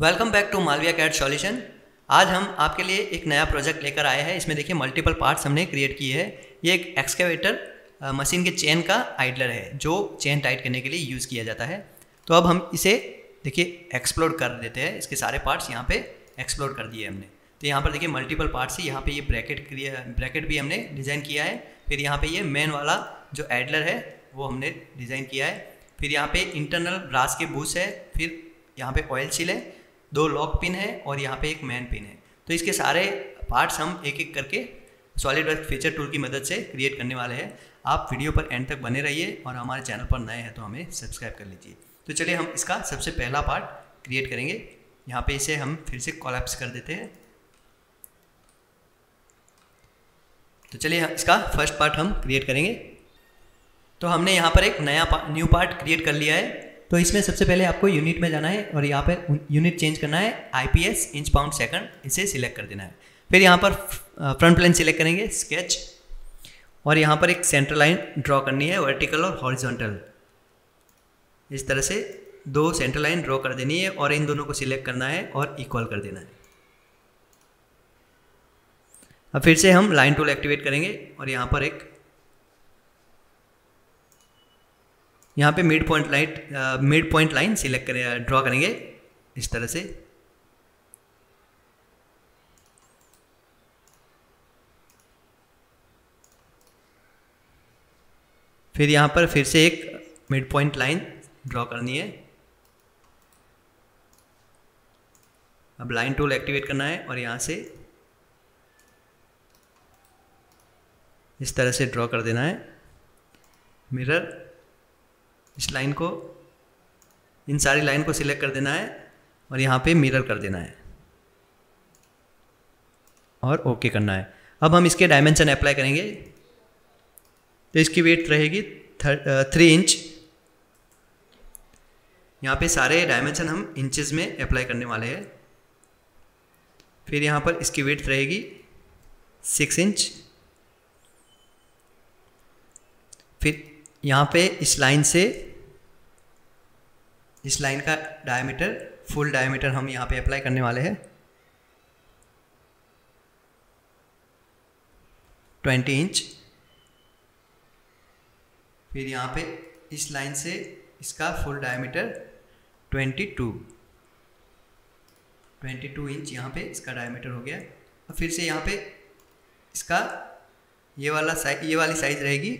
Welcome back to Malviya CAD solution आज हम आपके लिए एक नया प्रोजेक्ट लेकर आए हैं। इसमें देखिए मल्टीपल पार्ट्स हमने क्रिएट किए हैं। ये एक एक्सकेवेटर मशीन के चेन का आइडलर है, जो चेन टाइट करने के लिए यूज़ किया जाता है। तो अब हम इसे देखिए एक्सप्लोर कर देते हैं। इसके सारे पार्ट्स यहाँ पे एक्सप्लोर कर दिए हमने। तो यहाँ पर देखिए मल्टीपल पार्ट्स ही, यहाँ पे ये ब्रैकेट ब्रैकेट भी हमने डिज़ाइन किया है। फिर यहाँ पे ये मेन वाला जो एडलर है, वो हमने डिज़ाइन किया है। फिर यहाँ पे इंटरनल ब्रास के बूस है। फिर यहाँ पे ऑयल सील है। दो लॉक पिन है और यहाँ पे एक मैन पिन है। तो इसके सारे पार्ट्स हम एक एक करके सॉलिड वर्क फीचर टूल की मदद से क्रिएट करने वाले हैं। आप वीडियो पर एंड तक बने रहिए और हमारे चैनल पर नए हैं तो हमें सब्सक्राइब कर लीजिए। तो चलिए हम इसका सबसे पहला पार्ट क्रिएट करेंगे। यहाँ पे इसे हम फिर से कॉलेप्स कर देते हैं। तो चलिए इसका फ़र्स्ट पार्ट हम क्रिएट करेंगे। तो हमने यहाँ पर एक नया न्यू पार्ट क्रिएट कर लिया है। तो इसमें सबसे पहले आपको यूनिट में जाना है और यहाँ पर यूनिट चेंज करना है आईपीएस इंच पाउंड सेकंड इसे सिलेक्ट कर देना है। फिर यहाँ पर फ्रंट प्लेन सिलेक्ट करेंगे स्केच और यहाँ पर एक सेंटर लाइन ड्रॉ करनी है वर्टिकल और हॉरिजॉन्टल इस तरह से दो सेंटर लाइन ड्रॉ कर देनी है और इन दोनों को सिलेक्ट करना है और इक्वल कर देना है। अब फिर से हम लाइन टूल एक्टिवेट करेंगे और यहाँ पर एक यहाँ पे mid point line mid point line select करें ड्रॉ करेंगे इस तरह से। फिर यहाँ पर फिर से एक मिड पॉइंट लाइन ड्रॉ करनी है। अब लाइन टूल एक्टिवेट करना है और यहाँ से इस तरह से ड्रॉ कर देना है। मिरर इस लाइन को, इन सारी लाइन को सिलेक्ट कर देना है और यहाँ पे मिरर कर देना है। और ओके करना है। अब हम इसके डायमेंशन अप्लाई करेंगे। तो इसकी वेट रहेगी थ्री इंच। यहाँ पे सारे डायमेंशन हम इंचेस में अप्लाई करने वाले हैं। फिर यहाँ पर इसकी वेट रहेगी सिक्स इंच। फिर यहाँ पे इस लाइन से इस लाइन का डायमीटर फुल डायमीटर हम यहाँ पे अप्लाई करने वाले हैं। ट्वेंटी इंच फिर यहाँ पे इस लाइन से इसका full diameter twenty two twenty two inch यहाँ पे इसका डायमीटर हो गया। और फिर से यहाँ पे इसका ये वाला साइज़ ये वाली साइज़ रहेगी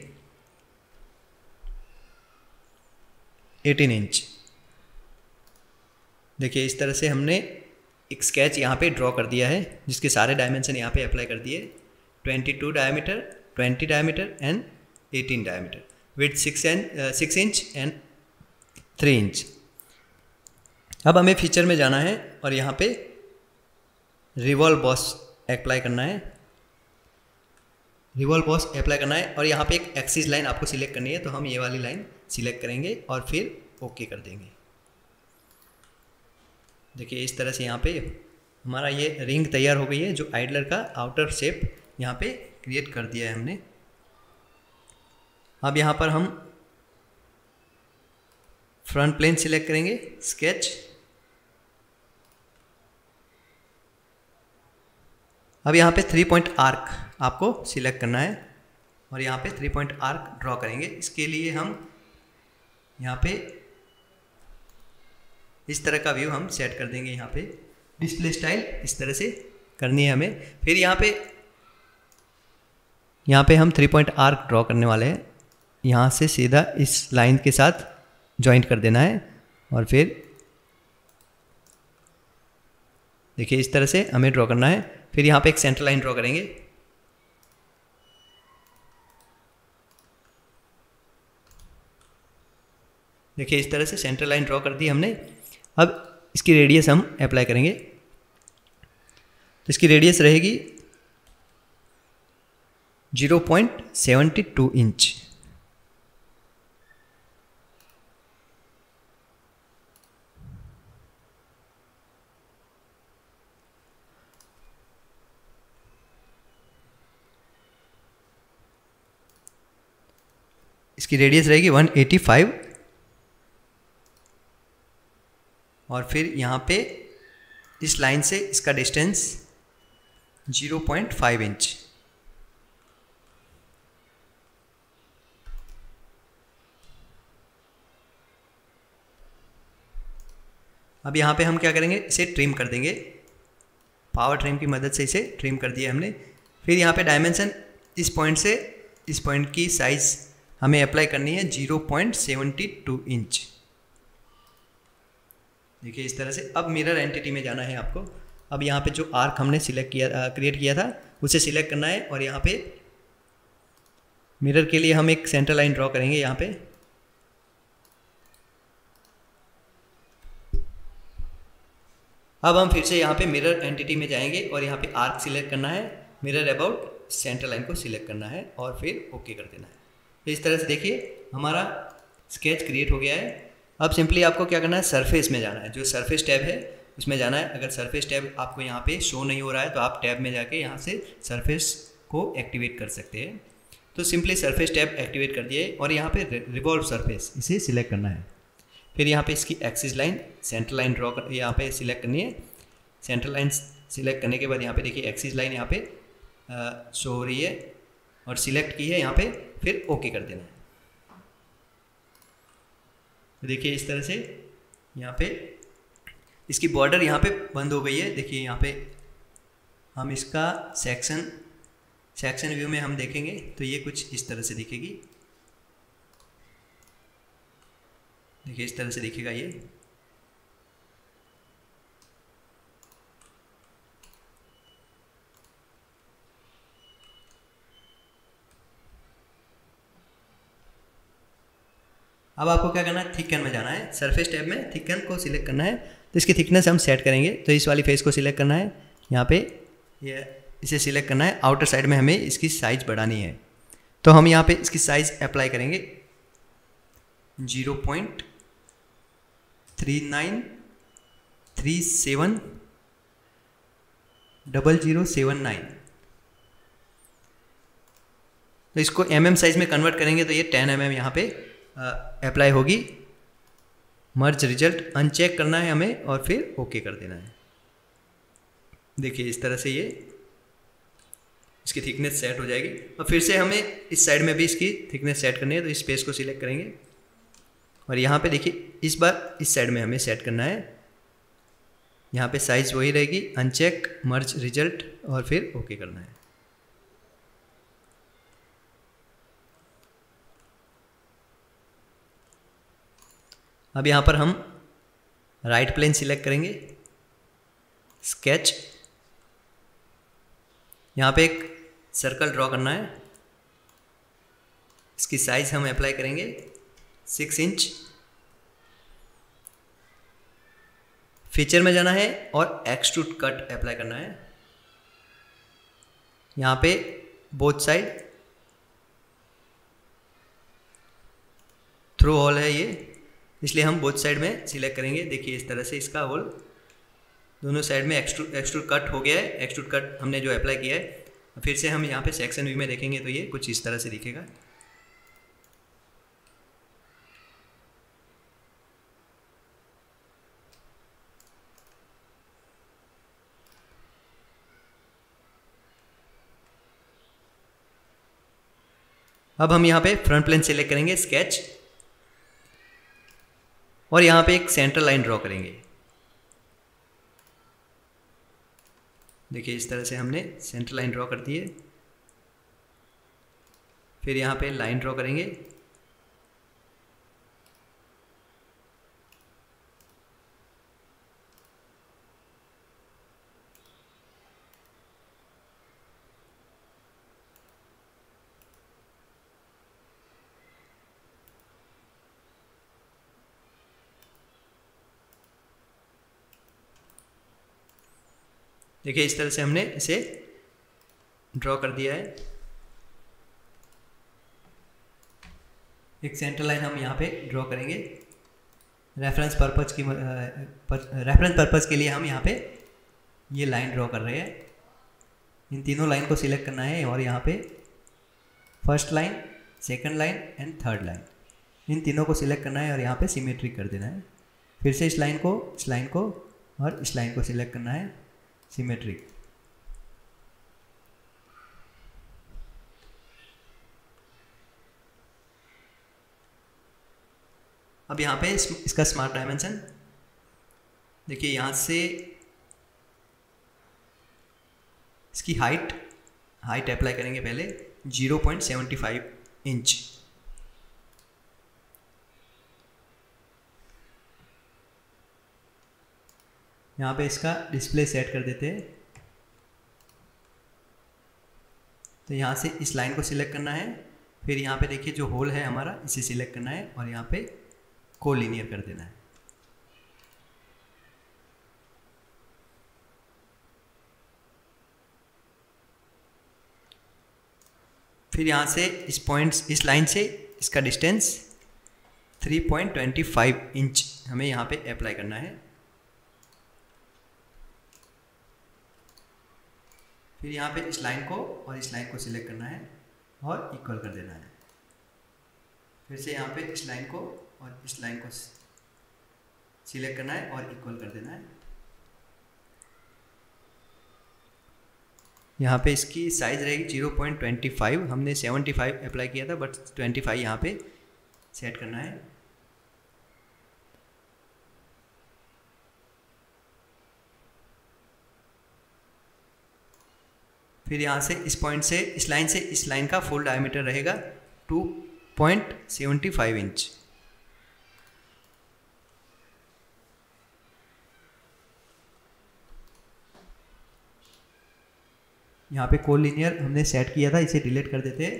18 इंच देखिए, इस तरह से हमने एक स्केच यहाँ पे ड्रॉ कर दिया है, जिसके सारे डायमेंशन यहाँ पे अप्लाई कर दिए। 22 diameter 20 diameter and 18 diameter with six and six inch and three inch अब हमें फीचर में जाना है और यहाँ पे रिवॉल्व बॉस अप्लाई करना है। रिवॉल्व बॉस अप्लाई करना है और यहाँ पे एक एक्सिस लाइन आपको सिलेक्ट करनी है तो हम ये वाली लाइन सिलेक्ट करेंगे और फिर ओके कर देंगे। देखिए, इस तरह से यहाँ पे हमारा ये रिंग तैयार हो गई है, जो आइडलर का आउटर शेप यहाँ पे क्रिएट कर दिया है हमने। अब यहाँ पर हम फ्रंट प्लेन सिलेक्ट करेंगे स्केच अब यहाँ पे थ्री पॉइंट आर्क आपको सिलेक्ट करना है और यहाँ पे थ्री पॉइंट आर्क ड्रॉ करेंगे। इसके लिए हम यहाँ पे इस तरह का व्यू हम सेट कर देंगे यहाँ पे। डिस्प्ले स्टाइल इस तरह से करनी है हमें। फिर यहाँ पे यहाँ पे हम थ्री पॉइंट आर्क ड्रॉ करने वाले हैं। यहाँ से सीधा इस लाइन के साथ ज्वाइंट कर देना है। और फिर देखिए इस तरह से हमें ड्रॉ करना है। फिर यहाँ पे एक सेंटर लाइन ड्रॉ करेंगे। देखिए इस तरह से सेंटर लाइन ड्रॉ कर दी हमने। अब इसकी रेडियस हम अप्लाई करेंगे। तो इसकी रेडियस रहेगी 0.72 इंच इसकी रेडियस रहेगी 185 और फिर यहाँ पे इस लाइन से इसका डिस्टेंस 0.5 इंच अब यहाँ पे हम क्या करेंगे? इसे ट्रिम कर देंगे। पावर ट्रिम की मदद से इसे ट्रिम कर दिया हमने। फिर यहाँ पे डायमेंशन इस पॉइंट से, इस पॉइंट की साइज़ हमें अप्लाई करनी है zero point seventy two inch देखिए, इस तरह से अब मिरर एंटिटी में जाना है आपको। अब यहाँ पे जो आर्क हमने सिलेक्ट किया क्रिएट किया था, उसे सिलेक्ट करना है और यहाँ पे मिरर के लिए हम एक सेंटर लाइन ड्रॉ करेंगे यहाँ पे। अब हम फिर से यहाँ पे मिरर एंटिटी में जाएँगे और यहाँ पे आर्क सिलेक्ट करना है। मिरर अबाउट सेंटर लाइन को सिलेक्ट करना है और फिर ओके कर देना है। इस तरह से देखिए, हमारा स्केच क्रिएट हो गया है। अब सिंपली आपको क्या करना है? सरफेस में जाना है। जो सरफेस टैब है, उसमें जाना है। अगर सरफेस टैब आपको यहाँ पे शो नहीं हो रहा है तो आप टैब में जाके यहाँ से सरफेस को एक्टिवेट कर सकते हैं। तो सिंपली सरफेस टैब एक्टिवेट कर दिए और यहाँ पे रिवॉल्व सरफेस इसे सिलेक्ट करना है। फिर यहाँ पे इसकी axis line centre line draw कर, यहाँ पे सिलेक्ट करनी है। सेंटर लाइन सिलेक्ट करने के बाद यहाँ पे देखिए एक्सिस लाइन यहाँ पे शो हो रही है और सिलेक्ट की है यहाँ पे, फिर ओके कर देना है। देखिए इस तरह से यहाँ पे, इसकी बॉर्डर यहाँ पे बंद हो गई है। देखिए यहाँ पे हम इसका सेक्शन सेक्शन व्यू में हम देखेंगे तो ये कुछ इस तरह से दिखेगी। देखिए इस तरह से दिखेगा ये। अब आपको क्या करना है? थिकन में जाना है। सरफेस टैब में थिकन को सिलेक्ट करना है। तो इसकी थिकनेस हम सेट करेंगे। तो इस वाली फेस को सिलेक्ट करना है। यहाँ पे ये इसे सिलेक्ट करना है। आउटर साइड में हमें इसकी साइज़ बढ़ानी है। तो हम यहाँ पे इसकी साइज़ अप्लाई करेंगे। Zero point three nine three seven double zero seven nine तो इसको एम एम साइज़ में कन्वर्ट करेंगे तो ये टेन एम एम यहाँ पे अप्लाई होगी। मर्ज रिज़ल्ट अनचेक करना है हमें और फिर ओके कर देना है। देखिए इस तरह से ये इसकी थिकनेस सेट हो जाएगी। और फिर से हमें इस साइड में भी इसकी थिकनेस सेट करनी है तो इस स्पेस को सिलेक्ट करेंगे। और यहाँ पे देखिए, इस बार इस साइड में हमें सेट करना है। यहाँ पे साइज़ वही रहेगी अनचेक मर्ज रिज़ल्ट और फिर ओके करना है। अब यहाँ पर हम राइट प्लेन सिलेक्ट करेंगे। स्केच यहाँ पे एक सर्कल ड्रॉ करना है। इसकी साइज़ हम अप्लाई करेंगे। सिक्स इंच फीचर में जाना है और एक्सट्रूड कट अप्लाई करना है। यहाँ पे बोथ साइड थ्रू हॉल है ये। इसलिए हम बोथ साइड में सिलेक्ट करेंगे। देखिए इस तरह से इसका होल दोनों साइड में एक्सट्रूड एक्सट्रूड कट हो गया है। एक्सट्रूड कट हमने जो अप्लाई किया है, फिर से हम यहाँ पे सेक्शन व्यू में देखेंगे तो ये कुछ इस तरह से दिखेगा। अब हम यहाँ पे फ्रंट प्लेन सेलेक्ट करेंगे स्केच और यहाँ पे एक सेंटर लाइन ड्रॉ करेंगे। देखिए, इस तरह से हमने सेंटर लाइन ड्रॉ कर दी है फिर यहाँ पे लाइन ड्रॉ करेंगे। देखिए, इस तरह से हमने इसे ड्रॉ कर दिया है। एक सेंटर लाइन हम यहाँ पे ड्रॉ करेंगे। रेफरेंस पर्पज की रेफरेंस पर्पज के लिए हम यहाँ पे ये लाइन ड्रॉ कर रहे हैं। इन तीनों लाइन को सिलेक्ट करना है और यहाँ पे first line second line and third line इन तीनों को सिलेक्ट करना है और यहाँ पे सिमेट्रिक कर देना है। फिर से इस लाइन को, इस लाइन को और इस लाइन को सिलेक्ट करना है। सिमेट्रिक अब यहाँ पे इस, इसका स्मार्ट डायमेंशन देखिए यहाँ से इसकी हाइट हाइट अप्लाई करेंगे पहले 0.75 इंच यहाँ पे इसका डिस्प्ले सेट कर देते हैं। तो यहाँ से इस लाइन को सिलेक्ट करना है। फिर यहाँ पे देखिए जो होल है हमारा, इसे सिलेक्ट करना है और यहाँ पे को लीनियर कर देना है। फिर यहाँ से इस पॉइंट इस लाइन से इसका डिस्टेंस 3.25 इंच हमें यहाँ पे अप्लाई करना है। फिर यहाँ पे इस लाइन को और इस लाइन को सिलेक्ट करना है और इक्वल कर देना है। फिर से यहाँ पे इस लाइन को और इस लाइन को सिलेक्ट करना है और इक्वल कर देना है। यहाँ पे इसकी साइज़ रहेगी ज़ीरो पॉइंट ट्वेंटी फाइव हमने सेवेंटी फाइव अप्लाई किया था बट ट्वेंटी फाइव यहाँ पे सेट करना है। फिर यहाँ से इस पॉइंट से, इस लाइन से, इस लाइन का फुल डायमीटर रहेगा two point seventy five inch यहाँ पे कोल लीनियर हमने सेट किया था, इसे डिलीट कर देते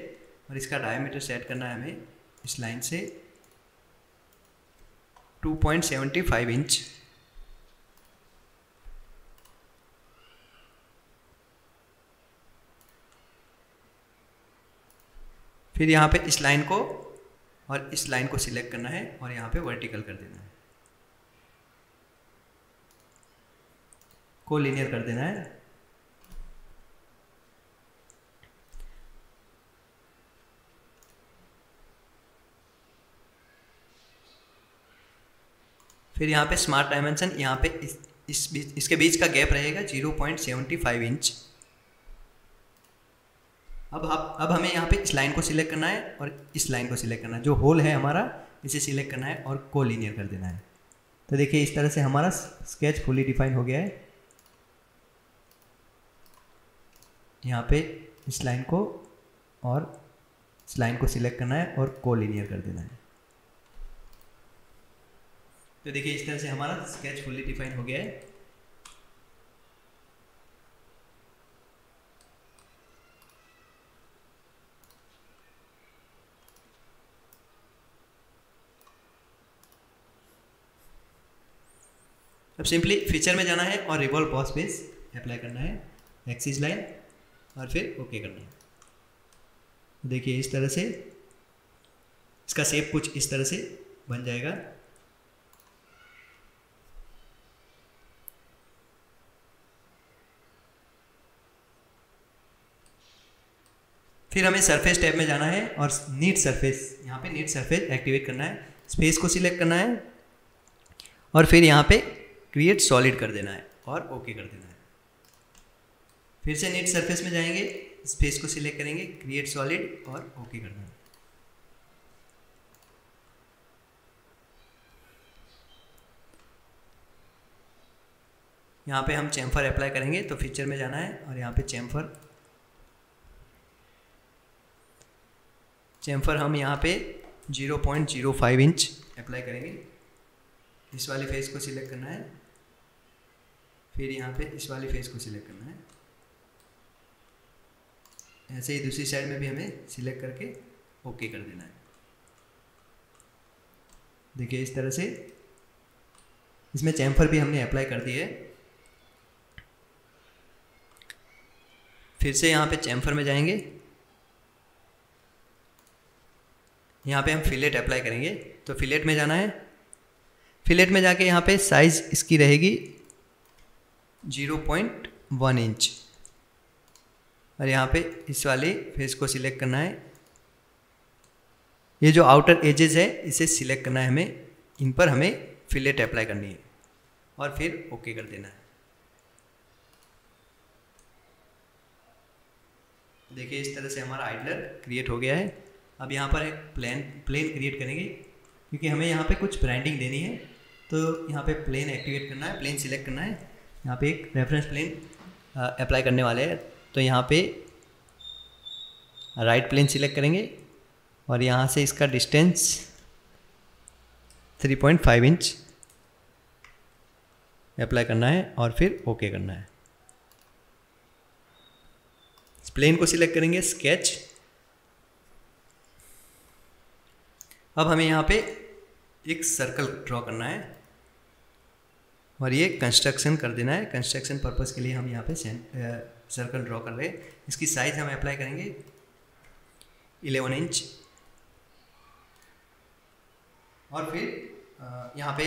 और इसका डायमीटर सेट करना है हमें इस लाइन से 2.75 इंच फिर यहाँ पे इस लाइन को और इस लाइन को सिलेक्ट करना है और यहाँ पे वर्टिकल कर देना है। को लीनियर कर देना है। फिर यहाँ पे स्मार्ट डायमेंशन यहाँ पे इस, इस बीच इसके बीच का गैप रहेगा 0.75 इंच अब आप, अब हमें यहाँ पे इस लाइन को सिलेक्ट करना है और इस लाइन को सिलेक्ट करना है। जो होल है हमारा, इसे सिलेक्ट करना है और को लीनियर कर देना है। तो देखिए, इस तरह से हमारा स्केच फुली डिफाइन हो गया है। यहाँ पे इस लाइन को और इस लाइन को सिलेक्ट करना है और को लीनियर कर देना है। तो देखिए, इस तरह से हमारा स्केच फुली डिफाइन हो गया है। अब सिंपली फीचर में जाना है और रिवॉल्व बॉस बेस अप्लाई करना है एक्सिस लाइन और फिर ओके करना है। देखिए इस तरह से, इसका सेप कुछ इस तरह से बन जाएगा। फिर हमें सरफेस टैब में जाना है और नीट सरफेस यहाँ पे नीट सरफेस एक्टिवेट करना है। स्पेस को सिलेक्ट करना है और फिर यहाँ पे क्रिएट सॉलिड कर देना है और ओके कर देना है। फिर से नीट सरफेस में जाएँगे स्पेस को सिलेक्ट करेंगे क्रिएट सॉलिड और ओके कर देना यहाँ पे हम चैम्फर अप्लाई करेंगे तो फीचर में जाना है और यहाँ पे चैम्फर चैम्फर हम यहाँ पे 0.05 इंच अप्लाई करेंगे। इस वाले फेस को सिलेक्ट करना है। फिर यहाँ पे इस वाले फेस को सिलेक्ट करना है। ऐसे ही दूसरी साइड में भी हमें सिलेक्ट करके ओके कर देना है। देखिए इस तरह से इसमें चैम्फर भी हमने अप्लाई कर दिए है। फिर से यहाँ पे चैम्फर में जाएँगे। यहाँ पे हम फिलेट अप्लाई करेंगे। तो फिलेट में जाना है। फिलेट में जाके यहाँ पे साइज़ इसकी रहेगी ज़ीरो पॉइंट वन इंच। और यहाँ पे इस वाले फेस को सिलेक्ट करना है। ये जो आउटर एजेस है, इसे सिलेक्ट करना है हमें। इन पर हमें फिलेट अप्लाई करनी है और फिर ओके कर देना है। देखिए, इस तरह से हमारा आइडलर क्रिएट हो गया है। अब यहाँ पर एक प्लेन प्लेन क्रिएट करेंगे, क्योंकि हमें यहाँ पे कुछ ब्रांडिंग देनी है। तो यहाँ पे प्लेन एक्टिवेट करना है, प्लेन सिलेक्ट करना है। यहाँ पे एक रेफरेंस प्लेन अप्लाई करने वाले हैं। तो यहाँ पे राइट प्लेन सिलेक्ट करेंगे और यहाँ से इसका डिस्टेंस 3.5 इंच अप्लाई करना है और फिर ओके okay करना है। प्लेन को सिलेक्ट करेंगे स्केच अब हमें यहाँ पे एक सर्कल ड्रॉ करना है। और ये कंस्ट्रक्शन कर देना है। कंस्ट्रक्शन पर्पज़ के लिए हम यहाँ पे सर्कल ड्रॉ कर रहे हैं। इसकी साइज़ हम अप्लाई करेंगे 11 इंच और फिर यहाँ पे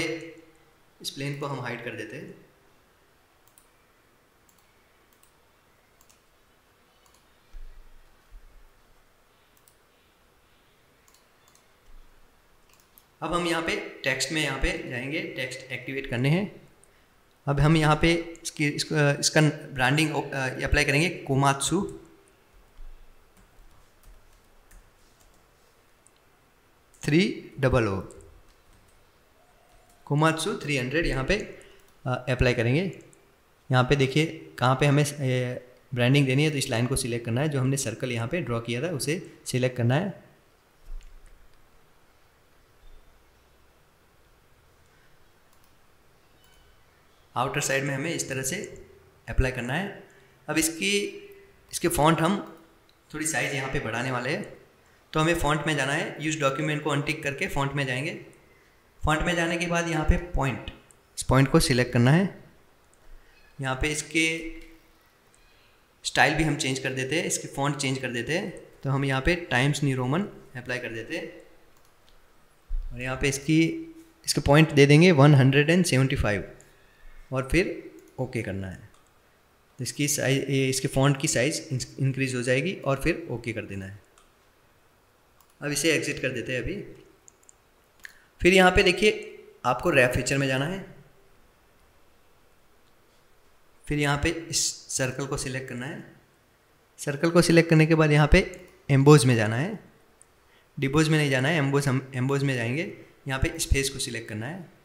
इस प्लेन को हम हाइड कर देते हैं। अब हम यहाँ पे टेक्स्ट में यहाँ पे जाएँगे। टेक्स्ट एक्टिवेट करने हैं। अब हम यहाँ पे इसकी, इसको ब्रांडिंग अप्लाई करेंगे Komatsu three double O Komatsu three hundred यहाँ पे अप्लाई करेंगे। यहाँ पे देखिए कहाँ पे हमें ब्रांडिंग देनी है तो इस लाइन को सिलेक्ट करना है। जो हमने सर्कल यहाँ पे ड्रॉ किया था, उसे सिलेक्ट करना है। आउटर साइड में हमें इस तरह से अप्लाई करना है। अब इसकी, इसके फॉन्ट हम थोड़ी साइज़ यहाँ पे बढ़ाने वाले हैं। तो हमें फॉन्ट में जाना है। यूज़ डॉक्यूमेंट को अनटिक करके फॉन्ट में जाएँगे। फॉन्ट में जाने के बाद यहाँ पे पॉइंट इस पॉइंट को सिलेक्ट करना है। यहाँ पे इसके स्टाइल भी हम चेंज कर देते हैं। इसके फॉन्ट चेंज कर देते हैं। तो हम यहाँ पे टाइम्स न्यू रोमन अप्लाई कर देते हैं। और यहाँ पे इसकी, इसके पॉइंट दे देंगे one hundred and seventy five और फिर ओके करना है। इसकी साइज़ इसके फॉन्ट की साइज़ इंक्रीज़ हो जाएगी और फिर ओके कर देना है। अब इसे एग्ज़िट कर देते हैं अभी। फिर यहाँ पे देखिए, आपको रैप फीचर में जाना है। फिर यहाँ पे इस सर्कल को सिलेक्ट करना है। सर्कल को सिलेक्ट करने के बाद यहाँ पे एम्बोज में जाना है। डिबोज में नहीं जाना है एम्बोज हम एम्बोज में जाएँगे। यहाँ पे इस फेस को सिलेक्ट करना है।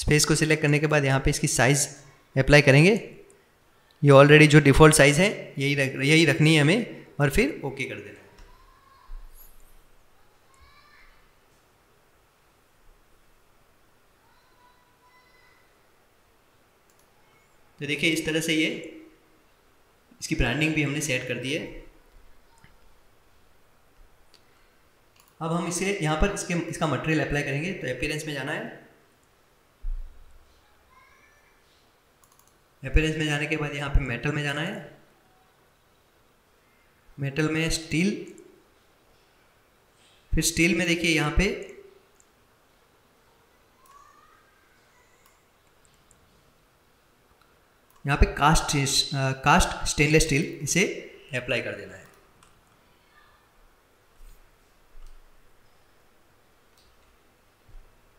स्पेस को सिलेक्ट करने के बाद यहाँ पे इसकी साइज़ अप्लाई करेंगे। ये ऑलरेडी जो डिफ़ॉल्ट साइज़ है, यही रख, यही रखनी है हमें और फिर ओके कर देना। तो देखिए इस तरह से ये, इसकी ब्रांडिंग भी हमने सेट कर दी है। अब हम इसे, यहाँ पर इसके, इसका मटेरियल अप्लाई करेंगे। तो अपीयरेंस में जाना है। अपेरेंस में जाने के बाद यहाँ पे मेटल में जाना है। मेटल में स्टील फिर स्टील में देखिए यहाँ पे यहाँ पे कास्ट कास्ट स्टेनलेस स्टील इसे अप्लाई कर देना है।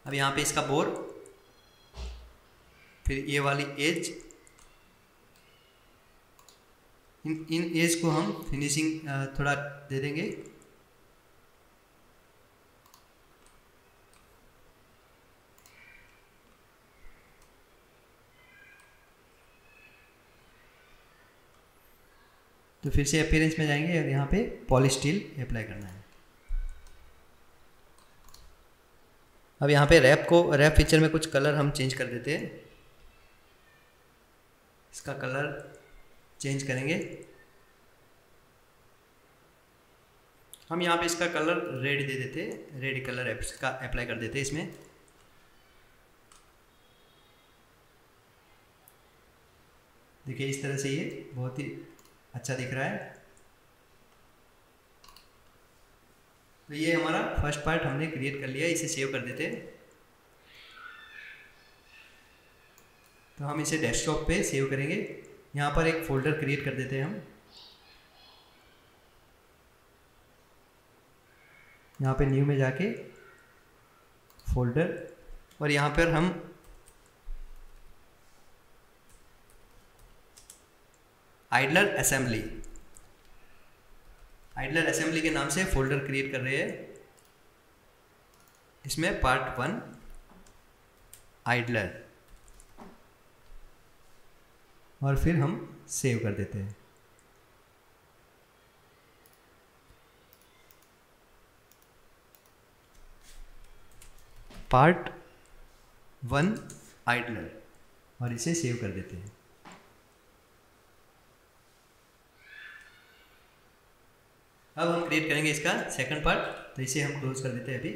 अब यहाँ पे इसका बोर फिर ये वाली एज इन इन एज को हम फिनिशिंग थोड़ा दे देंगे। तो फिर से अपीयरेंस में जाएँगे और यहाँ पे पॉलिस्टील अप्लाई करना है। अब यहाँ पे रैप को रैप फीचर में कुछ कलर हम चेंज कर देते हैं। इसका कलर चेंज करेंगे। हम यहाँ पे इसका कलर रेड दे देते, रेड कलर का अप्लाई कर देते इसमें। देखिए इस तरह से ये बहुत ही अच्छा दिख रहा है। तो ये हमारा फ़र्स्ट पार्ट हमने क्रिएट कर लिया, इसे सेव कर देते। तो हम इसे डेस्कटॉप पे सेव करेंगे। यहाँ पर एक फोल्डर क्रिएट कर देते हैं हम। यहाँ पे न्यू में जाके फोल्डर और यहाँ पर हम आइडलर असेंबली आइडलर असेंबली के नाम से फोल्डर क्रिएट कर रहे हैं। इसमें पार्ट वन आइडलर और फिर हम सेव कर देते हैं। पार्ट वन आइडलर और इसे सेव कर देते हैं। अब हम क्रिएट करेंगे इसका सेकंड पार्ट तो इसे हम क्लोज कर देते हैं अभी।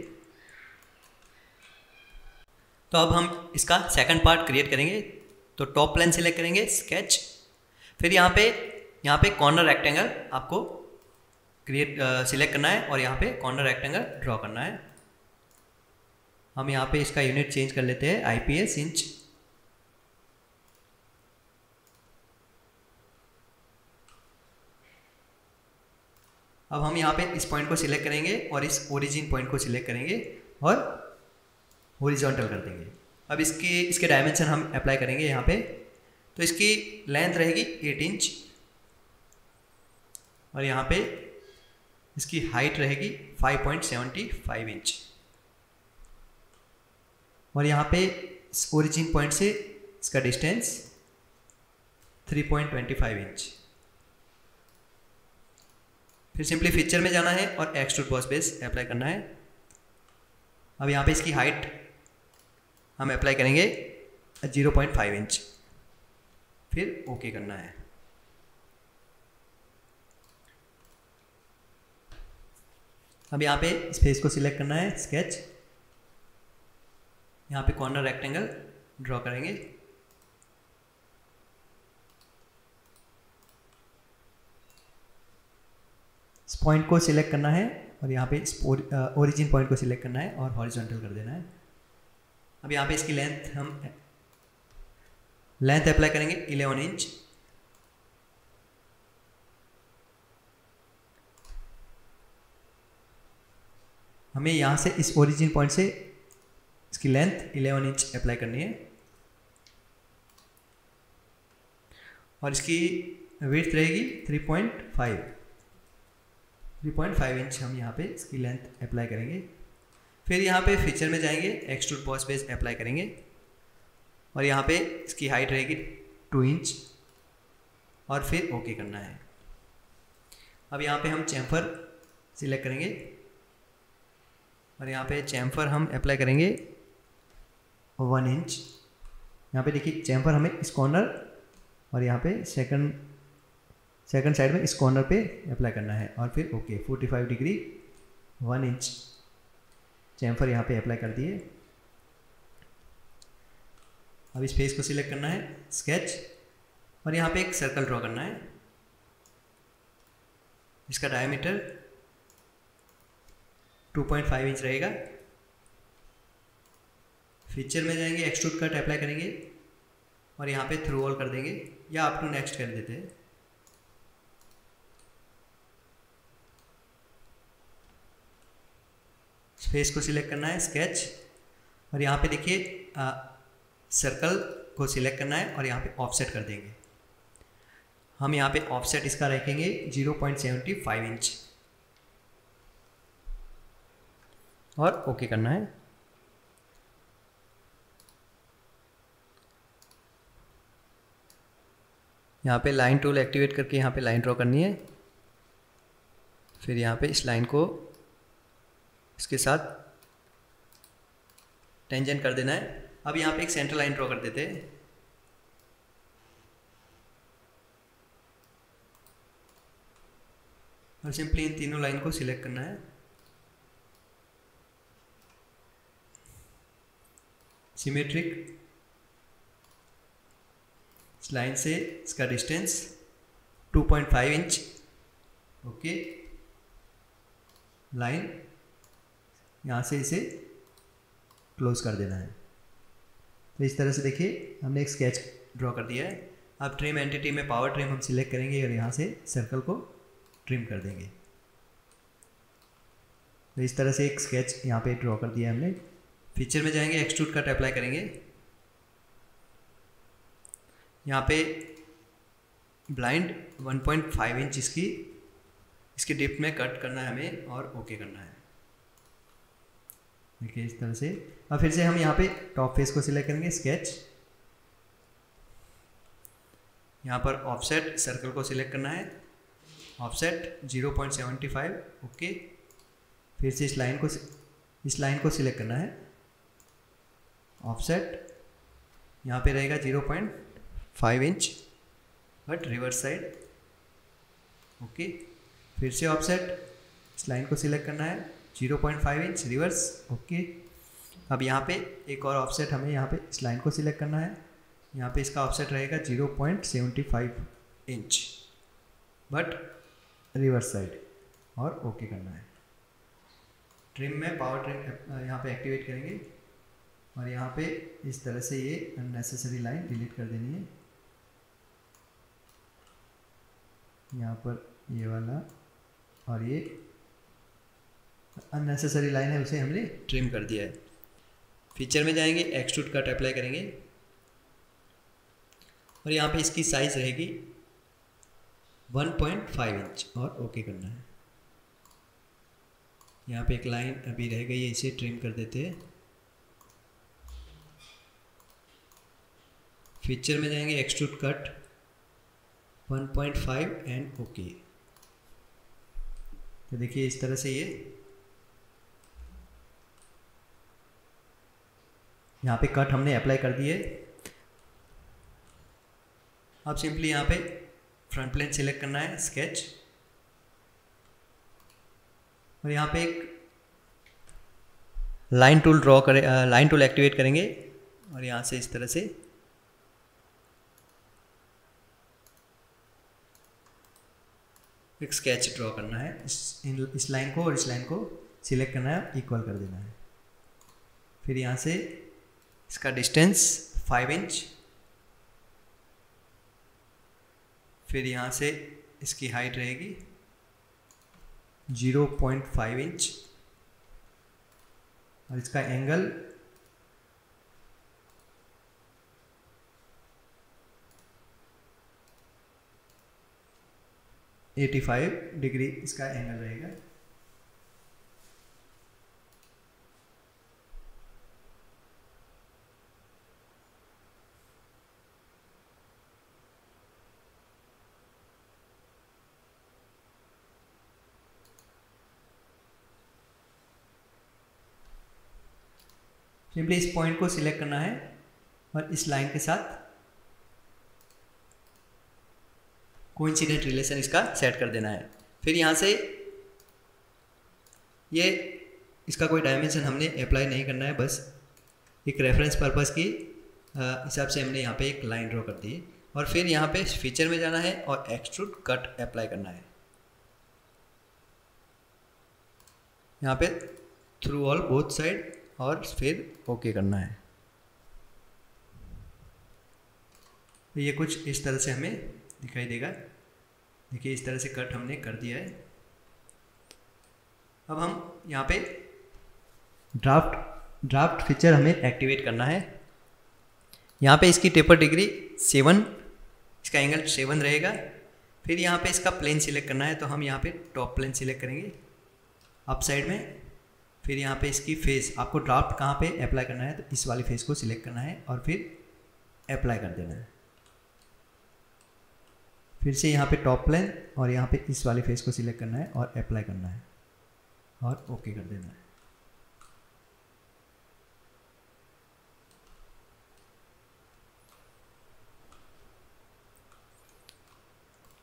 तो अब हम इसका सेकंड पार्ट क्रिएट करेंगे। तो टॉप प्लान सिलेक्ट करेंगे स्केच फिर यहाँ पे यहाँ पे कॉर्नर रेक्टेंगल आपको क्रिएट सिलेक्ट करना है और यहाँ पे कॉर्नर रेक्टेंगल ड्रॉ करना है। हम यहाँ पे इसका यूनिट चेंज कर लेते हैं आईपीएस इंच अब हम यहाँ पे इस पॉइंट को सिलेक्ट करेंगे और इस ओरिजिन पॉइंट को सिलेक्ट करेंगे और हॉरिजॉन्टल कर देंगे। अब इसकी, इसके डायमेंशन हम अप्लाई करेंगे यहाँ पे। तो इसकी लेंथ रहेगी एट इंच और यहाँ पे इसकी हाइट रहेगी five point seventy five inch और यहाँ पे ओरिजिन पॉइंट से इसका distance three point twenty five inch फिर सिंपली फीचर में जाना है और एक्सट्रूड बॉस बेस अप्लाई करना है। अब यहाँ पे इसकी हाइट हम अप्लाई करेंगे 0.5 इंच फिर ओके करना है। अब यहाँ पे स्पेस को सिलेक्ट करना है स्केच यहाँ पे कॉर्नर रेक्टेंगल ड्रॉ करेंगे। पॉइंट को सिलेक्ट करना है और यहाँ पे ओरिजिन पॉइंट को सिलेक्ट करना है और हॉरिजॉन्टल कर देना है। अब यहाँ पे इसकी लेंथ हम लेंथ अप्लाई करेंगे 11 इंच हमें यहाँ से इस ओरिजिन पॉइंट से इसकी लेंथ 11 इंच अप्लाई करनी है। और इसकी विड्थ रहेगी 3.5 3.5 इंच हम यहाँ पे इसकी लेंथ अप्लाई करेंगे। फिर यहाँ पे फीचर में जाएँगे एक्सट्रूड बॉस बेस अप्लाई करेंगे। और यहाँ पे इसकी हाइट रहेगी टू इंच और फिर ओके करना है। अब यहाँ पे हम चैम्फर सिलेक्ट करेंगे। और यहाँ पे चैम्फर हम अप्लाई करेंगे वन इंच यहाँ पे देखिए चैम्फर हमें इस कॉर्नर और यहाँ पे सेकंड सेकंड साइड में इस कॉर्नर पे अप्लाई करना है। और फिर okay 45 degree one inch chamfer यहाँ पे अप्लाई कर दिए। अब इस फेस को सिलेक्ट करना है स्केच और यहाँ पे एक सर्कल ड्रॉ करना है। इसका डायमीटर 2.5 इंच रहेगा। फीचर में जाएँगे एक्सट्रूड कट अप्लाई करेंगे और यहाँ पे थ्रू ऑल कर देंगे, या अप टू नेक्स्ट कर देते। हैं फेस को सिलेक्ट करना है स्केच और यहाँ पे देखिए सर्कल को सिलेक्ट करना है और यहाँ पे ऑफसेट कर देंगे। हम यहाँ पे ऑफसेट इसका रखेंगे 0.75 इंच और ओके okay करना है। यहाँ पे लाइन टूल एक्टिवेट करके यहाँ पे लाइन ड्रॉ करनी है। फिर यहाँ पे इस लाइन को इसके साथ टेंजेंट कर देना है। अब यहाँ पे एक सेंट्रल लाइन ड्रॉ कर देते हैं। और सिंपली इन तीनों लाइन को सिलेक्ट करना है। सिमेट्रिक इस लाइन से इसका डिस्टेंस 2.5 इंच ओके लाइन यहाँ से इसे क्लोज कर देना है। तो इस तरह से देखिए, हमने एक स्केच ड्रॉ कर दिया है। अब ट्रिम एंटिटी में पावर ट्रिम हम सिलेक्ट करेंगे और यहाँ से सर्कल को ट्रिम कर देंगे। तो इस तरह से एक स्केच यहाँ पे ड्रॉ कर दिया है हमने। फीचर में जाएँगे एक्सट्रूड कट अप्लाई करेंगे। यहाँ पे ब्लाइंड 1.5 इंच इसकी, इसके डिप में कट करना है हमें और ओके करना है। देखिए इस तरह से। अब फिर से हम यहाँ पे टॉप फेस को सिलेक्ट करेंगे स्केच यहाँ पर ऑफसेट सर्कल को सिलेक्ट करना है। ऑफसेट 0.75 ओके फिर से इस लाइन को इस लाइन को सिलेक्ट करना है। ऑफसेट यहाँ पे रहेगा 0.5 inch but reverse side okay फिर से ऑफसेट इस लाइन को सिलेक्ट करना है। 0.5 इंच रिवर्स ओके अब यहाँ पे एक और ऑफसेट हमें यहाँ पे इस लाइन को सिलेक्ट करना है। यहाँ पे इसका ऑफसेट रहेगा 0.75 इंच बट रिवर्स साइड और ओके okay करना है। ट्रिम में पावर ट्रिम यहाँ पे एक्टिवेट करेंगे। और यहाँ पे इस तरह से ये अननेसेसरी लाइन डिलीट कर देनी है। यहाँ पर ये वाला और ये अननेसेसरी लाइन है, उसे हमने ट्रिम कर दिया है। फीचर में जाएँगे एक्सट्रूड कट अप्लाई करेंगे। और यहाँ पे इसकी साइज़ रहेगी 1.5 इंच और ओके करना है। यहाँ पे एक लाइन अभी रह गई है, इसे ट्रिम कर देते हैं। फीचर में जाएँगे एक्सट्रूड कट 1.5 एंड ओके तो देखिए, इस तरह से ये यहाँ पे कट हमने अप्लाई कर दिए। अब सिंपली यहाँ पे फ्रंट प्लेन सिलेक्ट करना है स्केच और यहाँ पे एक लाइन टूल ड्रॉ करें लाइन टूल एक्टिवेट करेंगे। और यहाँ से इस तरह से। एक स्केच ड्रॉ करना है। इस इस लाइन को और इस लाइन को सिलेक्ट करना है इक्वल कर देना है। फिर यहाँ से इसका डिस्टेंस फाइव इंच फिर यहाँ से इसकी हाइट रहेगी ज़ीरो पॉइंट फाइव इंच और इसका एंगल एटी फाइव डिग्री इसका एंगल रहेगा। सिंपली इस पॉइंट को सिलेक्ट करना है और इस लाइन के साथ कोइंसिडेंट रिलेशन इसका सेट कर देना है। फिर यहाँ से ये इसका कोई डायमेंशन हमने अप्लाई नहीं करना है, बस एक रेफरेंस पर्पस की हिसाब से हमने यहाँ पे एक लाइन ड्रॉ कर दी और फिर यहाँ पे फीचर में जाना है और एक्सट्रूड कट अप्लाई करना है। यहाँ पे थ्रू ऑल बोथ साइड और फिर ओके करना है। तो ये कुछ इस तरह से हमें दिखाई देगा। देखिए, इस तरह से कट हमने कर दिया है। अब हम यहाँ पे ड्राफ्ट ड्राफ्ट फीचर हमें एक्टिवेट करना है। यहाँ पे इसकी टेपर डिग्री सेवन इसका एंगल सेवन रहेगा। फिर यहाँ पे इसका प्लेन सिलेक्ट करना है तो हम यहाँ पे टॉप प्लेन सिलेक्ट करेंगे। अप साइड में फिर यहाँ पे इसकी फेस आपको ड्राफ्ट कहाँ पे अप्लाई करना है तो इस वाली फेस को सिलेक्ट करना है और फिर अप्लाई कर देना है। फिर से यहाँ पे टॉप प्लेन और यहाँ पे इस वाली फेस को सिलेक्ट करना है और अप्लाई करना है और ओके कर देना है।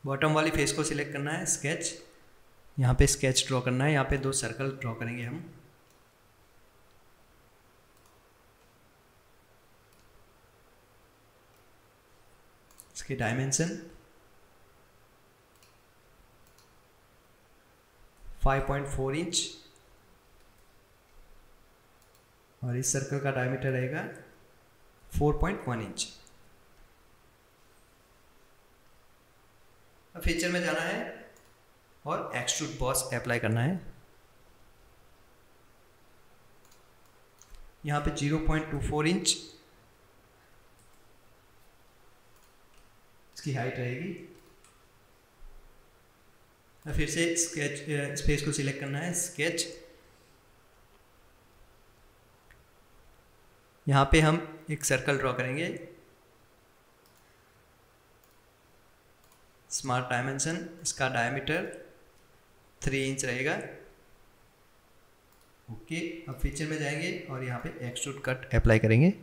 बॉटम वाली फेस को सिलेक्ट करना है स्केच यहाँ पे स्केच ड्रॉ करना है, यहाँ पे दो सर्कल ड्रॉ करेंगे हम। इसके डायमेंशन 5.4 इंच और इस सर्कल का डायमीटर रहेगा 4.1 इंच अब फीचर में जाना है और एक्सट्रूड बॉस अप्लाई करना है। यहाँ पे 0.24 इंच इसकी हाइट रहेगी। फिर से स्केच स्पेस को सिलेक्ट करना है स्केच यहाँ पे हम एक सर्कल ड्रॉ करेंगे। स्मार्ट डायमेंशन इसका डायमीटर थ्री इंच रहेगा। ओके अब फीचर में जाएँगे और यहाँ पे एक्सट्रूड कट अप्लाई करेंगे।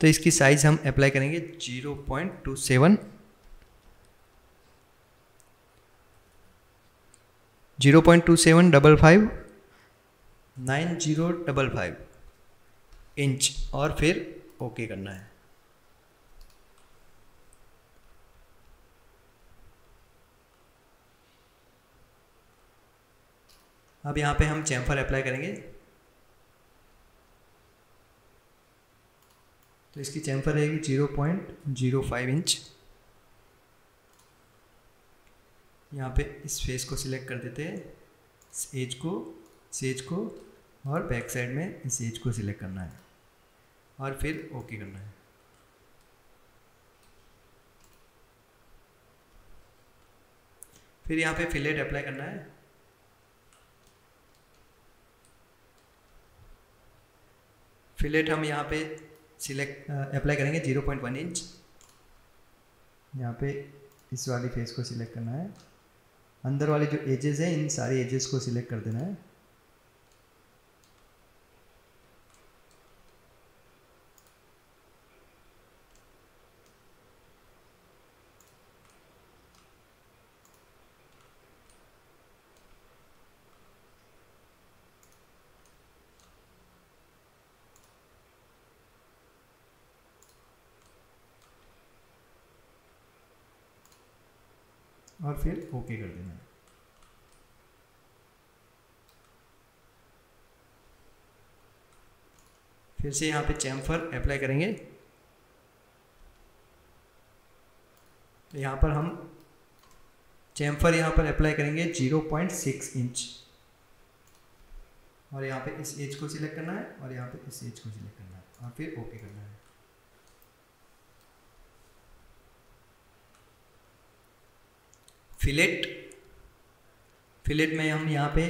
तो इसकी साइज़ हम अप्लाई करेंगे zero point two seven zero point two seven double five nine zero double five inch और फिर ओके okay करना है। अब यहाँ पे हम चैम्फर अप्लाई करेंगे। तो इसकी चैम्फर रहेगी zero point zero five inch. यहाँ पे इस फेस को सिलेक्ट कर देते हैं। एज को, इस एज को, और बैक साइड में इस एज को सिलेक्ट करना है। और फिर ओके करना है। फिर यहाँ पे फिलेट अप्लाई करना है। फिलेट हम यहाँ पे सिलेक्ट अप्लाई करेंगे ज़ीरो पॉइंट वन इंच यहाँ पे इस वाली फेस को सिलेक्ट करना है। अंदर वाले जो एजेस हैं, इन सारे एजेस को सिलेक्ट कर देना है और फिर ओके कर देना। है फिर से यहाँ पे चैम्फर अप्लाई करेंगे। तो यहाँ पर हम चैम्फर यहाँ पर अप्लाई करेंगे 0.6 इंच और यहाँ पे इस एज को सिलेक्ट करना है और यहाँ पे इस एज को सिलेक्ट करना है और फिर ओके करना है। फिलेट फिलेट में हम यहाँ पे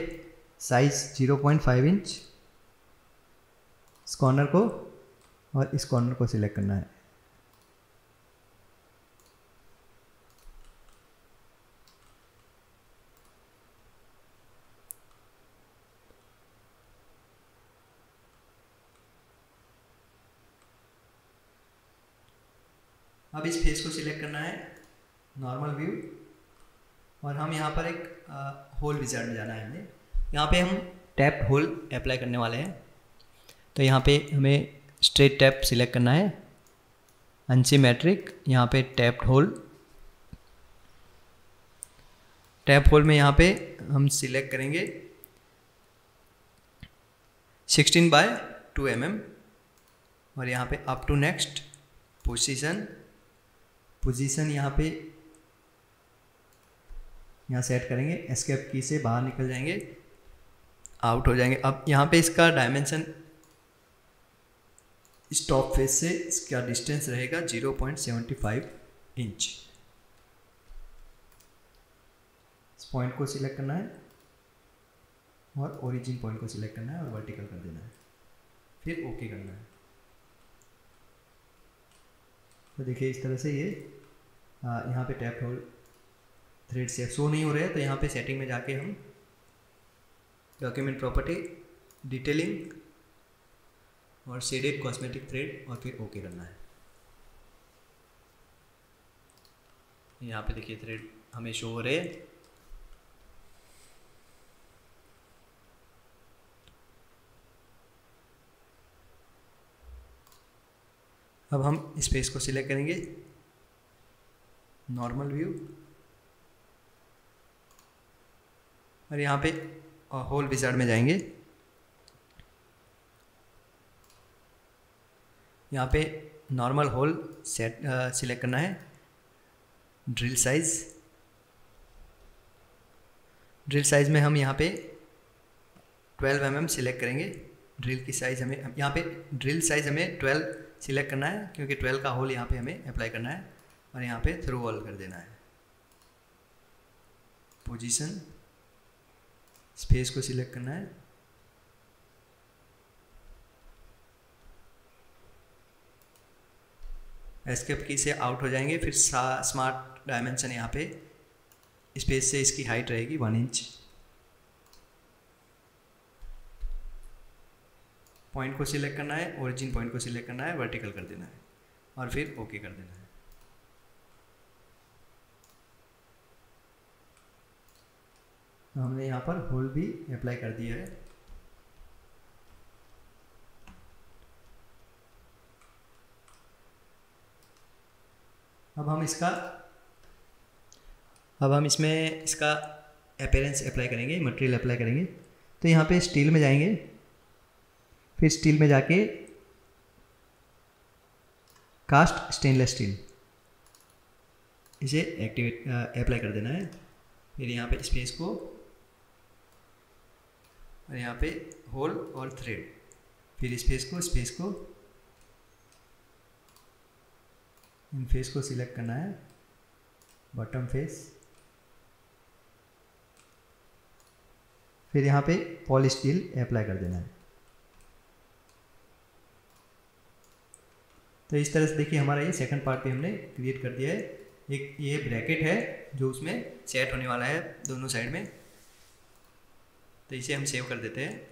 साइज़ 0.5 इंच इस कॉर्नर को और इस कॉर्नर को सिलेक्ट करना है। अब इस फेस को सिलेक्ट करना है। नॉर्मल व्यू और हम यहाँ पर एक होल विजर्ड में जाना है हमें यहाँ पे हम टैप होल अप्लाई करने वाले हैं। तो यहाँ पे हमें स्ट्रेट टैप सिलेक्ट करना है। अनसीमेट्रिक यहाँ पे टैप होल टैप होल में यहाँ पे हम सिलेक्ट करेंगे। 16 बाय 2 एम mm और यहाँ पे up to next position position यहाँ पे यहाँ सेट करेंगे एस्केप की से बाहर निकल जाएँगे आउट हो जाएँगे। अब यहाँ पे इसका डायमेंशन इस टॉप फेस से इसका डिस्टेंस रहेगा 0.75 इंच इस पॉइंट को सिलेक्ट करना है और ओरिजिन पॉइंट को सिलेक्ट करना है और वर्टिकल कर देना है। फिर ओके करना है। तो देखिए इस तरह से ये यहाँ पे टैप होल थ्रेड से शो नहीं हो रहे तो यहाँ पे सेटिंग में जाके हम डॉक्यूमेंट प्रॉपर्टी डिटेलिंग और शेडेड कॉस्मेटिक थ्रेड और फिर ओके करना है। यहाँ पे देखिए थ्रेड हमें शो हो रहे हैं। अब हम स्पेस को सिलेक्ट करेंगे। नॉर्मल व्यू और यहाँ पे होल विजार्ड में जाएँगे। यहाँ पे नॉर्मल होल सेट सिलेक्ट करना है। Drill size. ड्रिल साइज़ में हम यहाँ पे 12 एम mm सिलेक्ट करेंगे। ड्रिल की साइज़ हमें, यहाँ पे ड्रिल साइज़ हमें 12 सिलेक्ट करना है, क्योंकि 12 का होल यहाँ पे हमें अप्लाई करना है और यहाँ पे थ्रू वॉल कर देना है। पोजीशन। स्पेस को सिलेक्ट करना है। एस्केप की से आउट हो जाएँगे, फिर स्मार्ट डायमेंशन यहाँ पे स्पेस से इसकी हाइट रहेगी वन इंच पॉइंट को सिलेक्ट करना है ओरिजिन पॉइंट को सिलेक्ट करना है वर्टिकल कर देना है, और फिर ओके okay कर देना है। तो हमने यहाँ पर होल भी अप्लाई कर दिया है। अब हम इसका अब हम इसमें इसका अपेरेंस अप्लाई करेंगे मटेरियल अप्लाई करेंगे। तो यहाँ पे स्टील में जाएँगे। फिर स्टील में जाके कास्ट स्टेनलेस स्टील इसे एक्टिवेट अप्लाई कर देना है। फिर यहाँ पे स्पेस को और यहाँ पे होल और थ्रेड फिर स्पेस को स्पेस को, इन फेस को सिलेक्ट करना है। बॉटम फेस फिर यहाँ पे पॉली स्टील अप्लाई कर देना है। तो इस तरह से देखिए हमारा ये सेकंड पार्ट पे हमने क्रिएट कर दिया है। एक ये ब्रैकेट है जो उसमें सेट होने वाला है दोनों साइड में। तो इसे हम सेव कर देते हैं।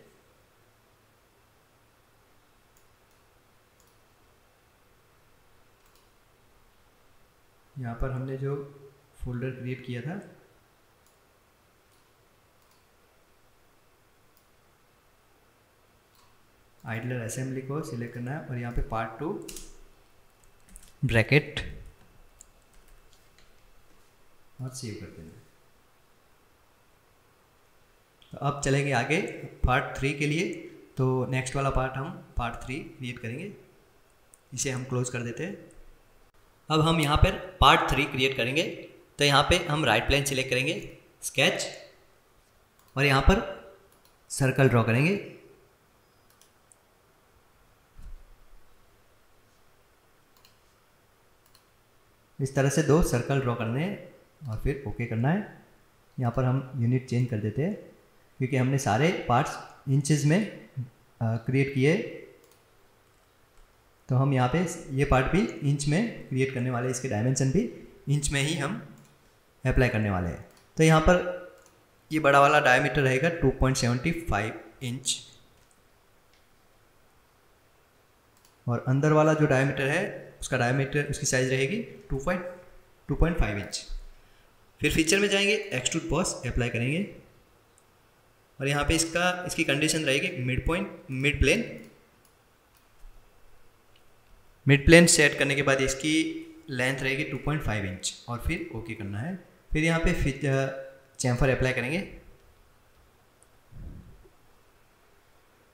यहाँ पर हमने जो फोल्डर क्रिएट किया था आइडलर असेंबली को सिलेक्ट करना है और यहाँ पे पार्ट टू ब्रैकेट और सेव कर देना तो अब चलेंगे आगे पार्ट थ्री के लिए। तो नेक्स्ट वाला पार्ट हम पार्ट थ्री क्रिएट करेंगे। इसे हम क्लोज कर देते हैं। अब हम यहाँ पर पार्ट थ्री क्रिएट करेंगे। तो यहाँ पे हम राइट प्लेन सिलेक्ट करेंगे स्केच और यहाँ पर सर्कल ड्रॉ करेंगे। इस तरह से दो सर्कल ड्रॉ करने हैं और फिर ओके करना है। यहाँ पर हम यूनिट चेंज कर देते हैं। क्योंकि हमने सारे पार्ट्स इंचेस में क्रिएट किए। तो हम यहाँ पे ये पार्ट भी इंच में क्रिएट करने वाले इसके डायमेंशन भी इंच में ही हम अप्लाई करने वाले हैं। तो यहाँ पर ये बड़ा वाला डायमीटर रहेगा 2.75 इंच और अंदर वाला जो डायमीटर है, उसका डायमीटर उसकी साइज़ रहेगी two point two point five inch फिर फीचर में जाएँगे एक्सट्रूड पॉस अप्लाई करेंगे। और यहाँ पे इसका, इसकी कंडीशन रहेगी mid point mid plane mid plane set करने के बाद इसकी लेंथ रहेगी 2.5 इंच और फिर ओके okay करना है। फिर यहाँ पे फिर चैम्फर अप्लाई करेंगे।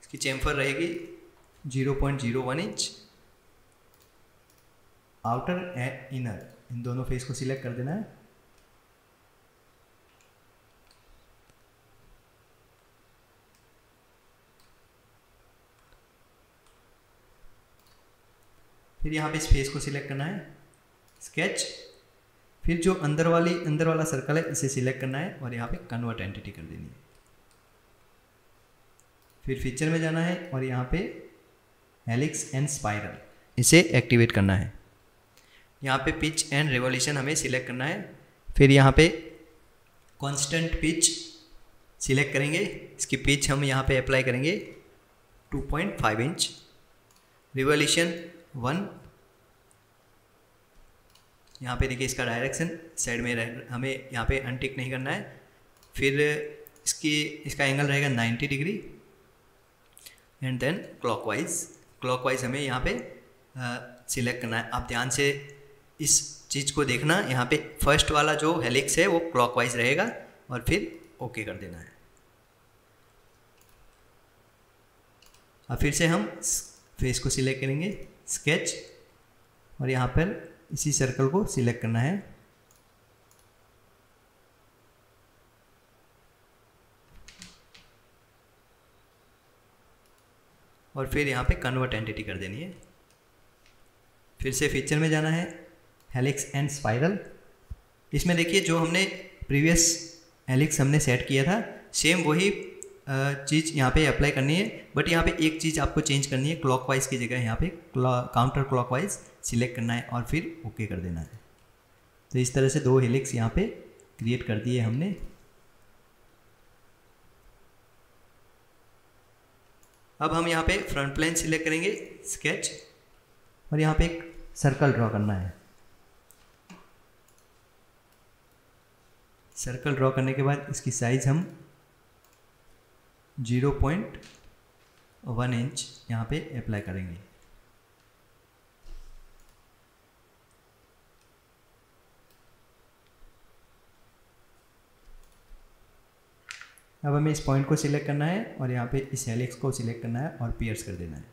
इसकी चैम्फर रहेगी 0.01 इंच आउटर एंड इनर इन दोनों फेस को सिलेक्ट कर देना है। फिर यहाँ पे इस फेस को सिलेक्ट करना है। स्केच फिर जो अंदर वाली, अंदर वाला सर्कल है, इसे सिलेक्ट करना है और यहाँ पे कन्वर्ट एंटिटी कर देनी है। फिर फीचर में जाना है और यहाँ पे हेलिक्स एंड स्पाइरल इसे एक्टिवेट करना है। यहाँ पे पिच एंड रेवोल्यूशन हमें सिलेक्ट करना है। फिर यहाँ पे कांस्टेंट पिच सिलेक्ट करेंगे। इसकी पिच हम यहाँ पे अप्लाई करेंगे। 2.5 इंच रिवोल्यूशन वन। यहाँ पे देखिए इसका डायरेक्शन साइड में रह, हमें यहाँ पे अनटिक नहीं करना है। फिर इसकी, इसका एंगल रहेगा 90 degree and then clockwise clockwise हमें यहाँ पे सिलेक्ट करना है। आप ध्यान से इस चीज़ को देखना। यहाँ पे फ़र्स्ट वाला जो हेलिक्स है वो क्लॉकवाइज रहेगा और फिर ओके okay कर देना है। अब फिर से हम फेस को सिलेक्ट करेंगे। स्केच और यहाँ पर इसी सर्कल को सिलेक्ट करना है। और फिर यहाँ पे कन्वर्ट एंटिटी कर देनी है। फिर से फीचर में जाना है हेलिक्स एंड स्पाइरल इसमें देखिए जो हमने प्रीवियस हेलिक्स हमने सेट किया था सेम वही चीज़ यहाँ पे अप्लाई करनी है बट यहाँ पे एक चीज़ आपको चेंज करनी है क्लॉकवाइज की जगह यहाँ पे काउंटर क्लॉकवाइज सिलेक्ट करना है और फिर ओके कर देना है। तो इस तरह से दो हेलिक्स यहाँ पे क्रिएट कर दिए हमने। अब हम यहाँ पे फ्रंट प्लेन सिलेक्ट करेंगे स्केच और यहाँ पे एक सर्कल ड्रॉ करना है। सर्कल ड्रॉ करने के बाद इसकी साइज़ हम ज़ीरो पॉइंट वन इंच यहाँ पे अप्लाई करेंगे। अब हमें इस पॉइंट को सिलेक्ट करना है और यहाँ पे इस हेलिक्स को सिलेक्ट करना है और पियर्स कर देना है।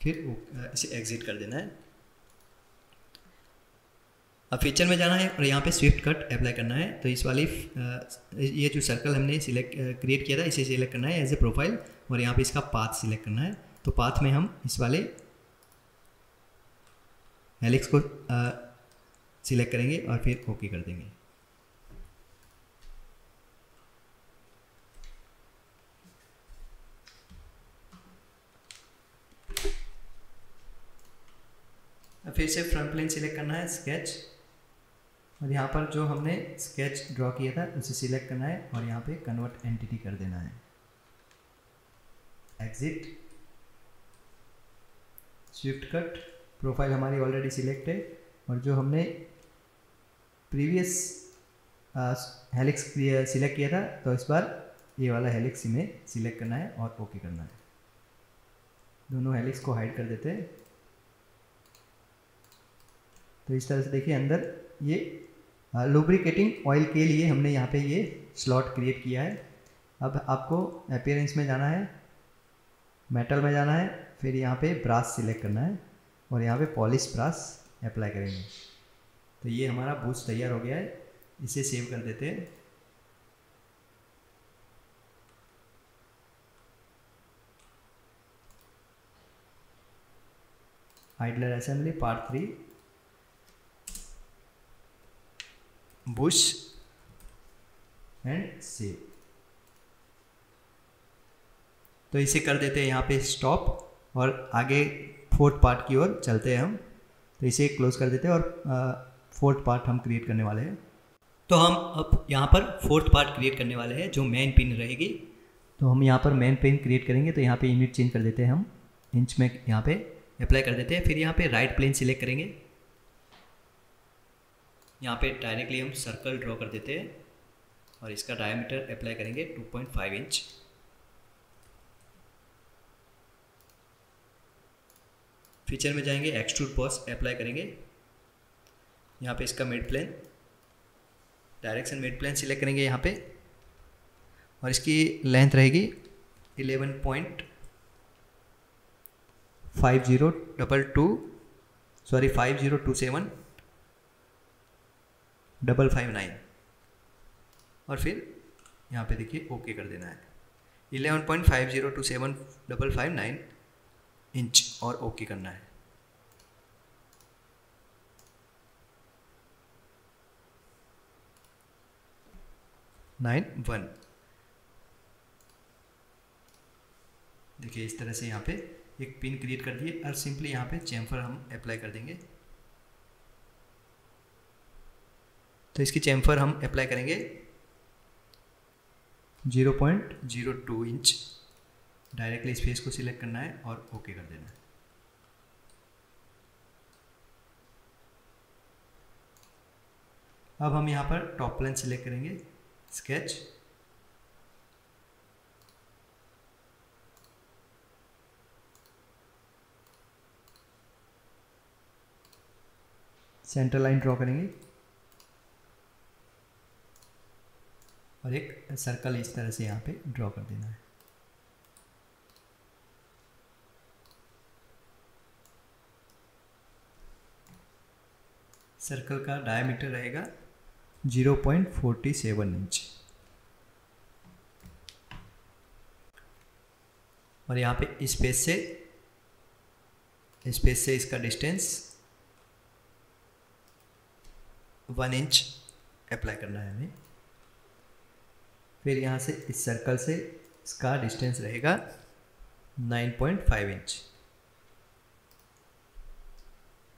फिर इसे एग्जिट कर देना है। अब फीचर में जाना है और यहाँ पे स्विफ्ट कट अप्लाई करना है। तो इस वाली ये जो सर्कल हमने सिलेक्ट क्रिएट किया था, इसे सिलेक्ट करना है एज ए प्रोफ़ाइल और यहाँ पे इसका पाथ सिलेक्ट करना है। तो पाथ में हम इस वाले हेलिक्स को सिलेक्ट करेंगे और फिर ओके कर देंगे। फिर से फ्रंट प्लेन सिलेक्ट करना है स्केच और यहाँ पर जो हमने स्केच ड्रॉ किया था, उसे सिलेक्ट करना है और यहाँ पे कन्वर्ट एंटिटी कर देना है। एग्जिट स्विफ्ट कट प्रोफ़ाइल हमारी ऑलरेडी सिलेक्ट है और जो हमने प्रीवियस हेलिक्स सिलेक्ट किया था तो इस बार ये वाला हेलिक्स में सिलेक्ट करना है और ओके करना है। दोनों हेलिक्स को हाइड कर देते हैं। तो इस तरह से देखिए अंदर ये लुब्रिकेटिंग ऑयल के लिए हमने यहाँ पे ये स्लॉट क्रिएट किया है। अब आपको अपेयरेंस में जाना है मेटल में जाना है, फिर यहाँ पे ब्रास सिलेक्ट करना है और यहाँ पे पॉलिश ब्रास अप्लाई करेंगे। तो ये हमारा बूस्ट तैयार हो गया है, इसे सेव कर देते हैं। Idler assembly part three bush and save तो इसे कर देते हैं यहाँ पे स्टॉप और आगे फोर्थ पार्ट की ओर चलते हैं हम। तो इसे क्लोज कर देते हैं और फोर्थ पार्ट हम क्रिएट करने वाले हैं। तो हम अब यहाँ पर फोर्थ पार्ट क्रिएट करने वाले हैं, जो मेन पिन रहेगी। तो हम यहाँ पर मेन पिन क्रिएट करेंगे तो यहाँ पे यूनिट चेंज कर देते हैं हम। इंच में यहाँ पे अप्लाई कर देते हैं, फिर यहाँ पे राइट प्लेन सिलेक्ट करेंगे। यहाँ पे डायरेक्टली हम सर्कल ड्रॉ कर देते हैं और इसका डायमीटर अप्लाई करेंगे 2.5 इंच फीचर में जाएँगे एक्सट्रूड पॉस अप्लाई करेंगे। यहाँ पे इसका mid plane direction mid plane select करेंगे यहाँ पे। और इसकी लेंथ रहेगी 11 point five zero double two sorry five zero two seven double five nine और फिर यहाँ पे देखिए ओके कर देना है। Eleven point five zero two seven double five nine inch और ओके करना है। नाइन वन देखिए इस तरह से यहाँ पे एक पिन क्रिएट कर दिए और सिंपली यहाँ पे चैम्फर हम अप्लाई कर देंगे। तो इसकी चैम्फर हम अप्लाई करेंगे zero point zero two inch directly space को सिलेक्ट करना है और ओके कर देना है। अब हम यहाँ पर टॉप प्लेन सिलेक्ट करेंगे। स्केच सेंटर लाइन ड्रॉ करेंगे। और एक सर्कल इस तरह से यहाँ पे ड्रॉ कर देना है। सर्कल का डायमीटर रहेगा 0.47 इंच और यहाँ पे स्पेस से स्पेस से इसका डिस्टेंस वन इंच अप्लाई करना है हमें। फिर यहाँ से इस सर्कल से इसका डिस्टेंस रहेगा 9.5 इंच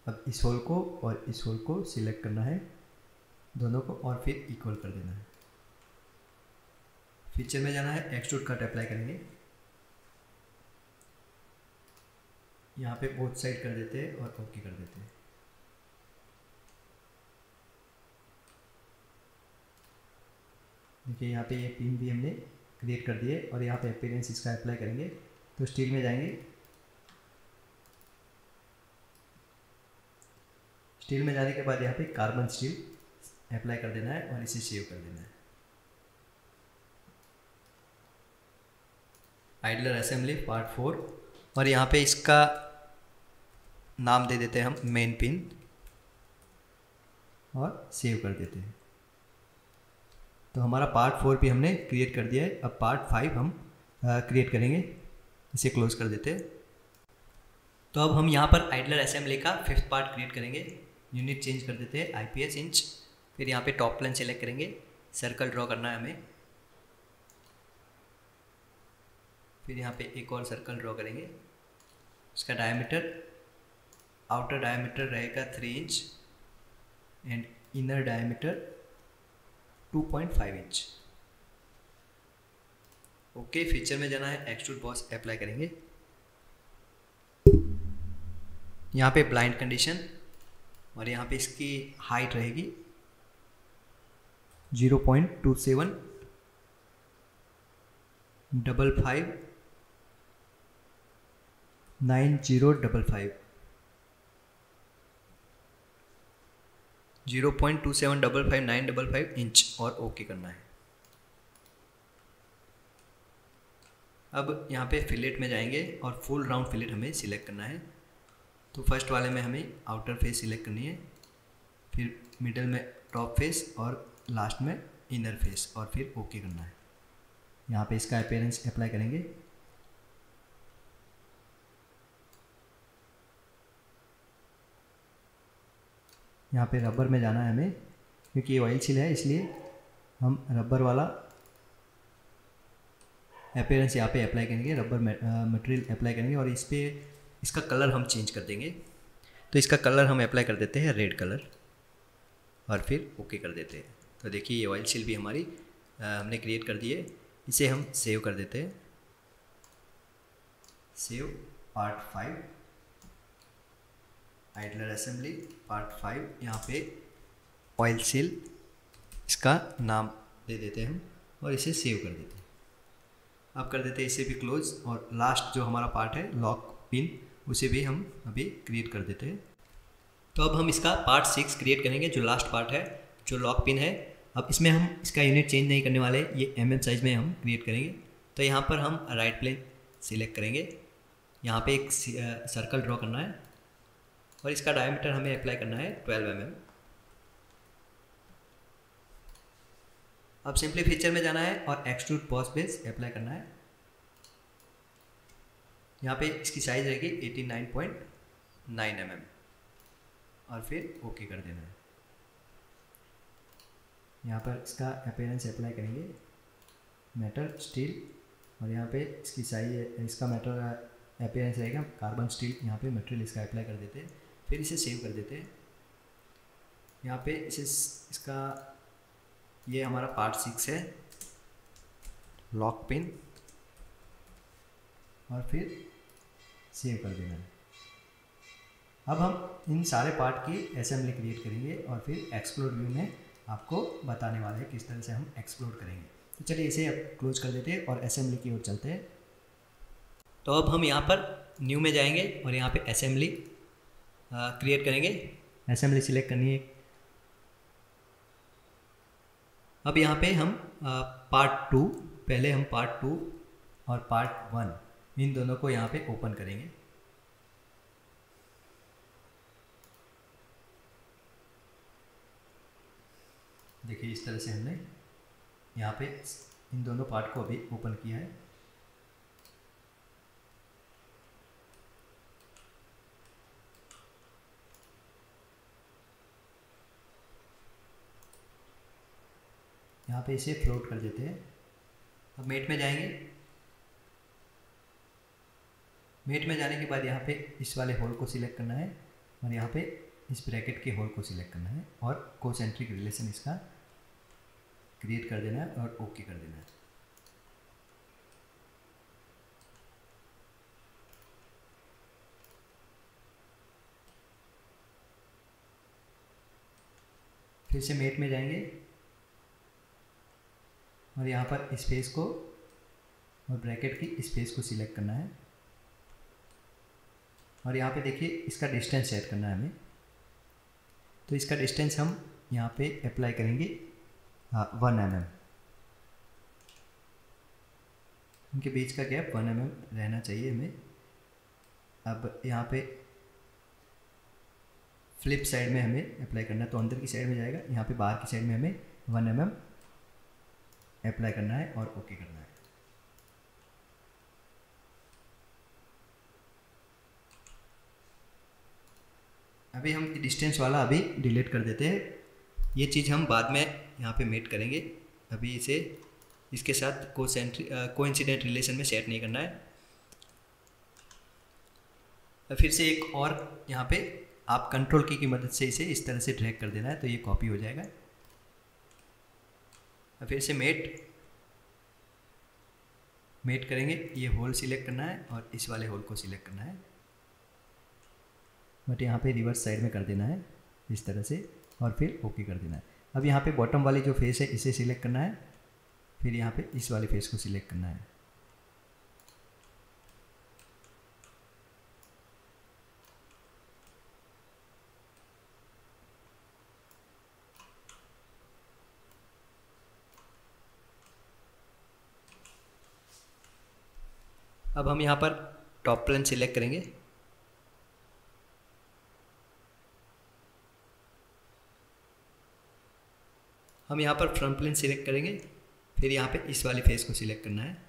अब इस होल को और इस होल को सिलेक्ट करना है। दोनों को और फिर इक्वल कर देना है। फीचर में जाना है एक्सट्रूड कट अप्लाई करेंगे। यहाँ पे बोथ साइड कर देते हैं और ओके कर देते हैं। देखिए यहाँ पे ये पिन भी हमने क्रिएट कर दिए और यहाँ पे अपीरेंस इसका अप्लाई करेंगे। तो स्टील में जाएँगे। स्टील में जाने के बाद यहाँ पे कार्बन स्टील अप्लाई कर देना है और इसे सेव कर देना है। आइडलर असेंबली पार्ट फोर और यहाँ पे इसका नाम दे देते हैं हम मेन पिन और सेव कर देते हैं। तो हमारा पार्ट फोर भी हमने क्रिएट कर दिया है। अब पार्ट फाइव हम क्रिएट करेंगे। इसे क्लोज कर देते हैं। तो अब हम यहाँ पर आइडलर असेंबली का फिफ्थ पार्ट क्रिएट करेंगे। यूनिट चेंज कर देते हैं आई पी एस इंच फिर यहाँ पे टॉप प्लान सेलेक्ट करेंगे। सर्कल ड्रॉ करना है हमें। फिर यहाँ पे एक और सर्कल ड्रॉ करेंगे। उसका डायमीटर आउटर डायमीटर रहेगा three inch and inner diameter 2.5 inch. Okay, feature में जाना है एक्सट्रूड बॉस अप्लाई करेंगे। यहाँ पे ब्लाइंड कंडीशन और यहाँ पे इसकी हाइट रहेगी। 0.27 double five nine zero double five zero point two seven double five nine double five inch और ओके करना है। अब यहाँ पे फिलेट में जाएँगे और फुल राउंड फिलेट हमें सिलेक्ट करना है। तो फ़र्स्ट वाले में हमें आउटर फेस सिलेक्ट करनी है, फिर मिडल में टॉप फेस और लास्ट में इनर फेस और फिर ओके करना है। यहाँ पे इसका अपेयरेंस अप्लाई करेंगे। यहाँ पे रबर में जाना है हमें क्योंकि ये ऑयल सील है इसलिए हम रबर वाला अपेयरेंस यहाँ पे अप्लाई करेंगे रबर मटेरियल अप्लाई करेंगे और इस पर इसका कलर हम चेंज कर देंगे। तो इसका कलर हम अप्लाई कर देते हैं रेड कलर और फिर ओके कर देते हैं। तो देखिए ये ऑयल सील भी हमारी आ, हमने क्रिएट कर दी है। इसे हम सेव कर देते हैं। Save part five idler assembly part five यहाँ पे ऑयल सील इसका नाम दे देते हैं हम और इसे सेव कर देते हैं। अब कर देते हैं इसे भी क्लोज और लास्ट जो हमारा पार्ट है लॉक पिन उसे भी हम अभी क्रिएट कर देते हैं। तो अब हम इसका पार्ट सिक्स क्रिएट करेंगे, जो लास्ट पार्ट है, जो लॉक पिन है। अब इसमें हम इसका यूनिट चेंज नहीं करने वाले, ये एम एम साइज़ में हम क्रिएट करेंगे। तो यहाँ पर हम राइट प्लेन सिलेक्ट करेंगे। यहाँ पे एक सर्कल ड्रॉ करना है। और इसका डायमीटर हमें अप्लाई करना है 12 एम mm. अब सिंपली फीचर में जाना है और एक्सट्रूड बॉस बेस अप्लाई करना है। यहाँ पे इसकी साइज़ रहेगी 89.9 एम mm और फिर ओके कर देना है। यहाँ पर इसका अपेयरेंस अप्लाई करेंगे। मेटल स्टील और यहाँ पे इसकी साइज़ इसका मेटल अपेयरेंस रहेगा। कार्बन स्टील यहाँ पे मटेरियल इसका अप्लाई कर देते हैं। फिर इसे सेव कर देते हैं। यहाँ पे इसे इसका, ये हमारा पार्ट सिक्स है। लॉक पिन और फिर सेव कर देना है। अब हम इन सारे पार्ट की असेंबली क्रिएट करेंगे और फिर एक्सप्लोर व्यू में आपको बताने वाले हैं किस तरह से हम एक्सप्लोर करेंगे। तो चलिए इसे अब क्लोज कर देते हैं और असेंबली की ओर चलते हैं। तो अब हम यहाँ पर न्यू में जाएँगे और यहाँ पे असेंबली क्रिएट करेंगे। असेंबली सिलेक्ट करनी है। अब यहाँ पे हम पार्ट टू पहले हम पार्ट टू और पार्ट वन इन दोनों को यहाँ पे ओपन करेंगे। देखिए इस तरह से हमने यहाँ पे इन दोनों पार्ट को अभी ओपन किया है। पे इसे फ्लोट कर देते हैं। अब मेट में जाएँगे। मेट में जाने के बाद यहाँ पे इस वाले होल को सिलेक्ट करना है और यहाँ पे इस ब्रैकेट के होल को सिलेक्ट करना है और कोसेंट्रिक रिलेशन इसका क्रिएट कर देना है और ओके कर देना है। फिर से मेट में जाएँगे। और यहाँ पर स्पेस को और ब्रैकेट की स्पेस को सिलेक्ट करना है। और यहाँ पे देखिए, इसका डिस्टेंस सेट करना है हमें। तो इसका डिस्टेंस हम यहाँ पे अप्लाई करेंगे वन एम एम इनके बीच का गैप वन एम एम रहना चाहिए हमें। अब यहाँ पे फ्लिप साइड में हमें अप्लाई करना है तो अंदर की साइड में जाएगा, यहाँ पे बाहर की साइड में हमें वन एम एम अप्लाई करना है और ओके करना है। अभी हम डिस्टेंस वाला अभी डिलीट कर देते हैं। ये चीज़ हम बाद में यहाँ पे मेट करेंगे। अभी इसे, इसके साथ को कोइंसिडेंट रिलेशन में सेट नहीं करना है। फिर से एक और यहाँ पे आप कंट्रोल की की मदद से इसे इस तरह से ड्रैग कर देना है तो ये कॉपी हो जाएगा। फिर से मेट मेट करेंगे। ये होल सिलेक्ट करना है और इस वाले होल को सिलेक्ट करना है। बट यहाँ पे रिवर्स साइड में कर देना है, इस तरह से, और फिर ओके कर देना है। अब यहाँ पे बॉटम वाली जो फेस है, इसे सिलेक्ट करना है। फिर यहाँ पे इस वाले फेस को सिलेक्ट करना है। अब हम यहाँ पर टॉप प्लेन सिलेक्ट करेंगे। हम यहाँ पर फ्रंट प्लेन सिलेक्ट करेंगे, फिर यहाँ पे इस वाले फेस को सिलेक्ट करना है।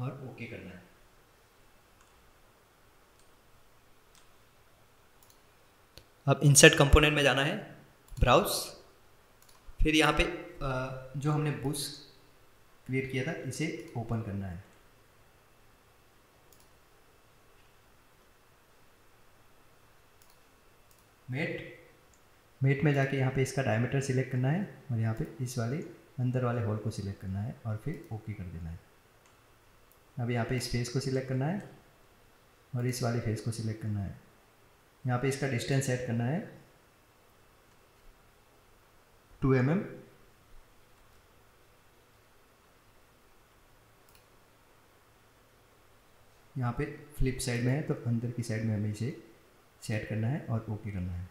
और ओके करना है। अब इंसर्ट कंपोनेंट में जाना है ब्राउज फिर यहाँ पे जो हमने बुश क्रिएट किया था, इसे ओपन करना है। मेट मेट में जाके यहाँ पे इसका डायमीटर सिलेक्ट करना है और यहाँ पे इस वाले, अंदर वाले होल को सिलेक्ट करना है और फिर ओके कर देना है। अब यहाँ पे इस फेस को सिलेक्ट करना है और इस वाले फेस को सिलेक्ट करना है। यहाँ पे इसका डिस्टेंस सेट करना है टू एम एम यहाँ पे फ्लिप साइड में है तो अंदर की साइड में हमें इसे सेट करना है और ओके करना है।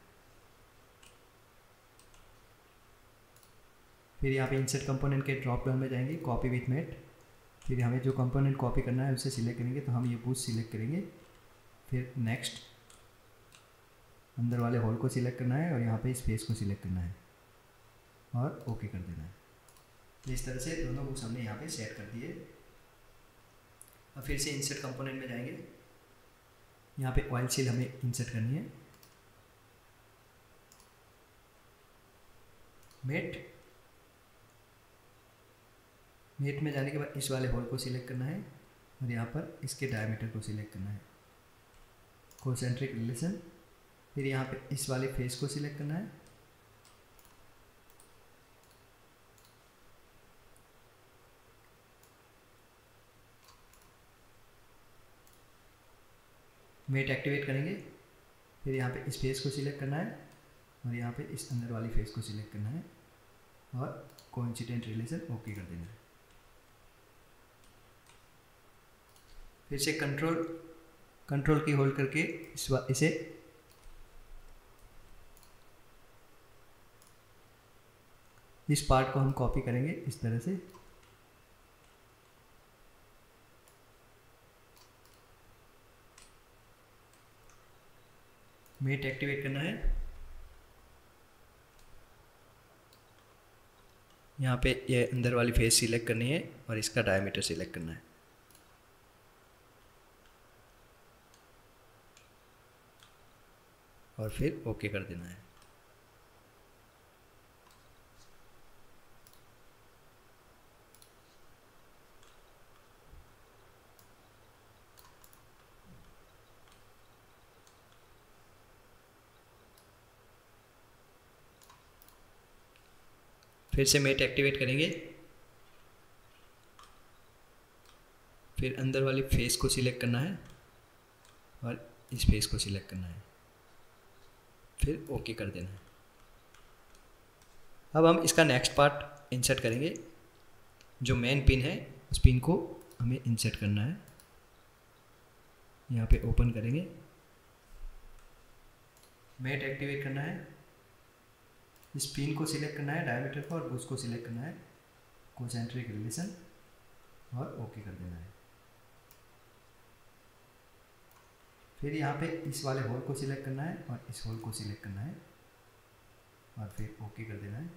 फिर यहाँ पे इंसर्ट कंपोनेंट के ड्रॉप डाउन में जाएँगे कॉपी विथ मेट फिर हमें जो कंपोनेंट कॉपी करना है, उसे सिलेक्ट करेंगे तो हम ये बूथ सिलेक्ट करेंगे। फिर नेक्स्ट अंदर वाले होल को सिलेक्ट करना है और यहाँ पे इस फेस को सिलेक्ट करना है और ओके कर देना है। तो इस तरह से दोनों बुक्स हमने यहाँ पे सेट कर दिए। अब फिर से इंसर्ट कंपोनेंट में जाएँगे। यहाँ पे ऑयल सील हमें इंसर्ट करनी है। मेट मेट में जाने के बाद इस वाले होल को सिलेक्ट करना है और यहाँ पर इसके डायमीटर को सिलेक्ट करना है। कोसेंट्रिक रिलेशन फिर यहाँ पे इस वाले फेस को सिलेक्ट करना है। मेट एक्टिवेट करेंगे, फिर यहाँ पे इस फेस को सिलेक्ट करना है और यहाँ पे इस अंदर वाली फेस को सिलेक्ट करना है और कोइंसिडेंट रिलेशन ओके कर देना है। फिर से कंट्रोल कंट्रोल की होल्ड करके इस इसे इस पार्ट को हम कॉपी करेंगे इस तरह से। मेट एक्टिवेट करना है। यहाँ पे ये अंदर वाली फेस सिलेक्ट करनी है और इसका डायमीटर सिलेक्ट करना है। और फिर ओके कर देना है। फिर से मेट एक्टिवेट करेंगे। फिर अंदर वाली फेस को सिलेक्ट करना है और इस फेस को सिलेक्ट करना है। फिर ओके कर देना है। अब हम इसका नेक्स्ट पार्ट इंसर्ट करेंगे। जो मेन पिन है, उस पिन को हमें इंसर्ट करना है। यहाँ पे ओपन करेंगे। मेट एक्टिवेट करना है। इस पिन को सिलेक्ट करना है, डायमीटर को और उसको सिलेक्ट करना है कोसेंट्रिक रिलेशन और ओके कर देना है। फिर यहाँ पे इस वाले होल को सिलेक्ट करना है और इस होल को सिलेक्ट करना है और फिर ओके कर देना है।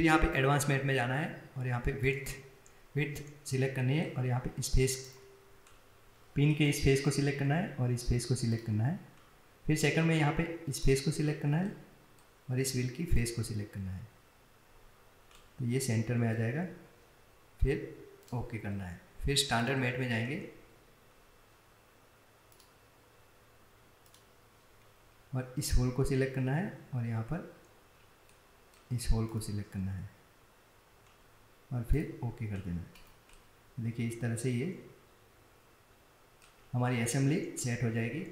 फिर यहाँ पे एडवांस मेट में जाना है और यहाँ पे विथ विथ सिलेक्ट करनी है और यहाँ पे स्पेस पिन के स्पेस को सिलेक्ट करना है और इस फेस को सिलेक्ट करना है। फिर सेकंड में यहाँ पे स्पेस को सिलेक्ट करना है और इस व्हील की फेस को सिलेक्ट करना है। तो ये सेंटर में आ जाएगा, फिर ओके करना है। फिर स्टैंडर्ड मेट में जाएँगे। और इस होल को सिलेक्ट करना है और यहाँ पर इस होल को सिलेक्ट करना है। और फिर ओके कर देना। है देखिए इस तरह से ये हमारी असेंबली सेट हो जाएगी।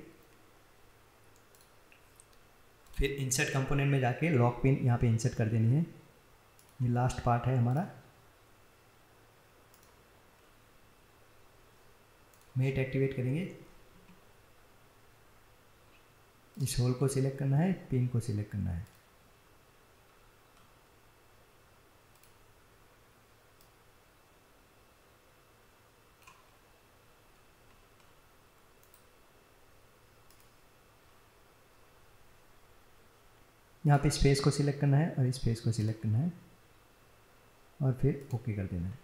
फिर इंसर्ट कंपोनेंट में जाके लॉक पिन यहाँ पे इंसर्ट कर देनी है। ये लास्ट पार्ट है हमारा। मेट एक्टिवेट करेंगे। इस होल को सिलेक्ट करना है पिन को सिलेक्ट करना है। यहाँ पे स्पेस को सिलेक्ट करना है और स्पेस को सिलेक्ट करना है। और फिर ओके कर देना है।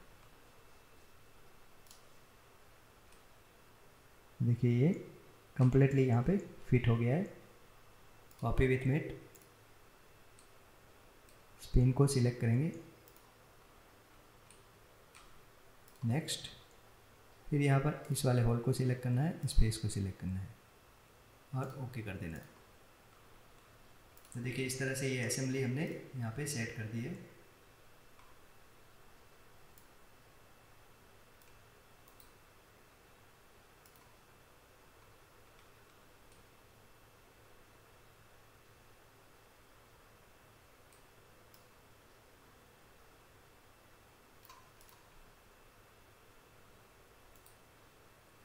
देखिए ये कंप्लीटली यहाँ पे फिट हो गया है। कॉपी विथ मेट स्पिन को सिलेक्ट करेंगे। नेक्स्ट फिर यहाँ पर इस वाले होल को सिलेक्ट करना है स्पेस को सिलेक्ट करना है। और ओके कर देना है। तो देखिए, इस तरह से ये असेंबली हमने यहाँ पे सेट कर दी है।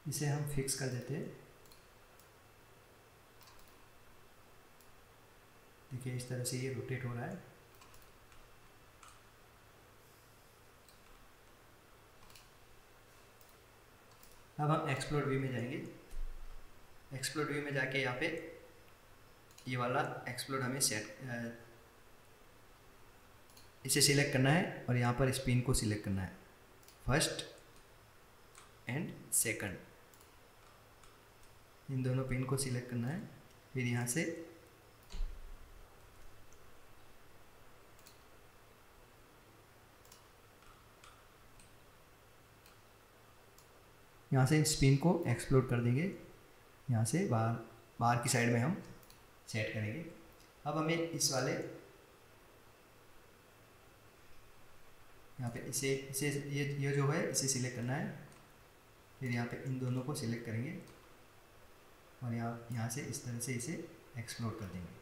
इसे हम फिक्स कर देते हैं। देखिए, इस तरह से ये रोटेट हो रहा है। अब हम एक्सप्लोर व्यू में जाएँगे। एक्सप्लोर व्यू में जाके यहाँ पे ये वाला एक्सप्लोर हमें सेट इसे सिलेक्ट करना है और यहाँ पर स्पिन को सिलेक्ट करना है। फ़र्स्ट एंड सेकंड इन दोनों पिन को सिलेक्ट करना है। फिर यहाँ से यहाँ से स्पिन को एक्सप्लोर कर देंगे। यहाँ से बाहर बाहर की साइड में हम सेट करेंगे। अब हमें इस वाले, यहाँ पे इसे इसे, ये ये जो है, इसे सिलेक्ट करना है। फिर यहाँ पे इन दोनों को सिलेक्ट करेंगे और यहाँ यहाँ से इस तरह से इसे एक्सप्लोर कर देंगे।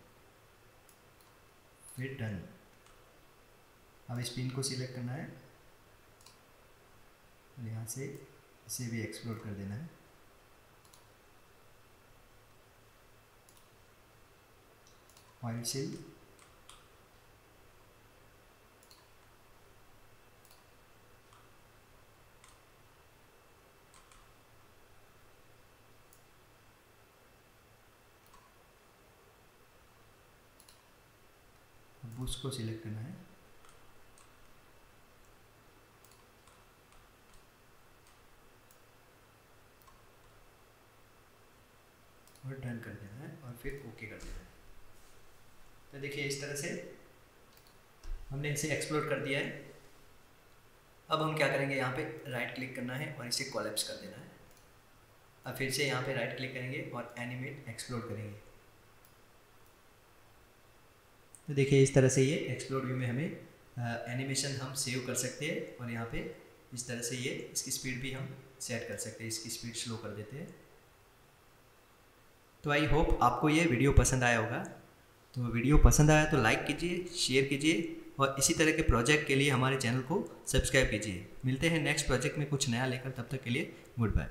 फिर डन अब इस पिन को सिलेक्ट करना है। और यहाँ से इसे भी एक्सप्लोर कर देना है। ऑयल सील उसको सिलेक्ट करना है। और डन कर देना है और फिर ओके कर देना है। तो देखिए इस तरह से हमने इसे एक्सप्लोर कर दिया है। अब हम क्या करेंगे? यहाँ पे राइट क्लिक करना है और इसे कॉलेप्स कर देना है। अब फिर से यहाँ पे राइट क्लिक करेंगे और एनिमेट एक्सप्लोर करेंगे। तो देखिए इस तरह से ये एक्सप्लोर व्यू में हमें एनिमेशन हम सेव कर सकते हैं और यहाँ पे इस तरह से ये, इसकी स्पीड भी हम सेट कर सकते हैं, इसकी स्पीड स्लो कर देते हैं। तो आई होप आपको ये वीडियो पसंद आया होगा। तो वीडियो पसंद आया तो लाइक कीजिए, शेयर कीजिए और इसी तरह के प्रोजेक्ट के लिए हमारे चैनल को सब्सक्राइब कीजिए। मिलते हैं नेक्स्ट प्रोजेक्ट में कुछ नया लेकर, तब तक के लिए गुड बाय।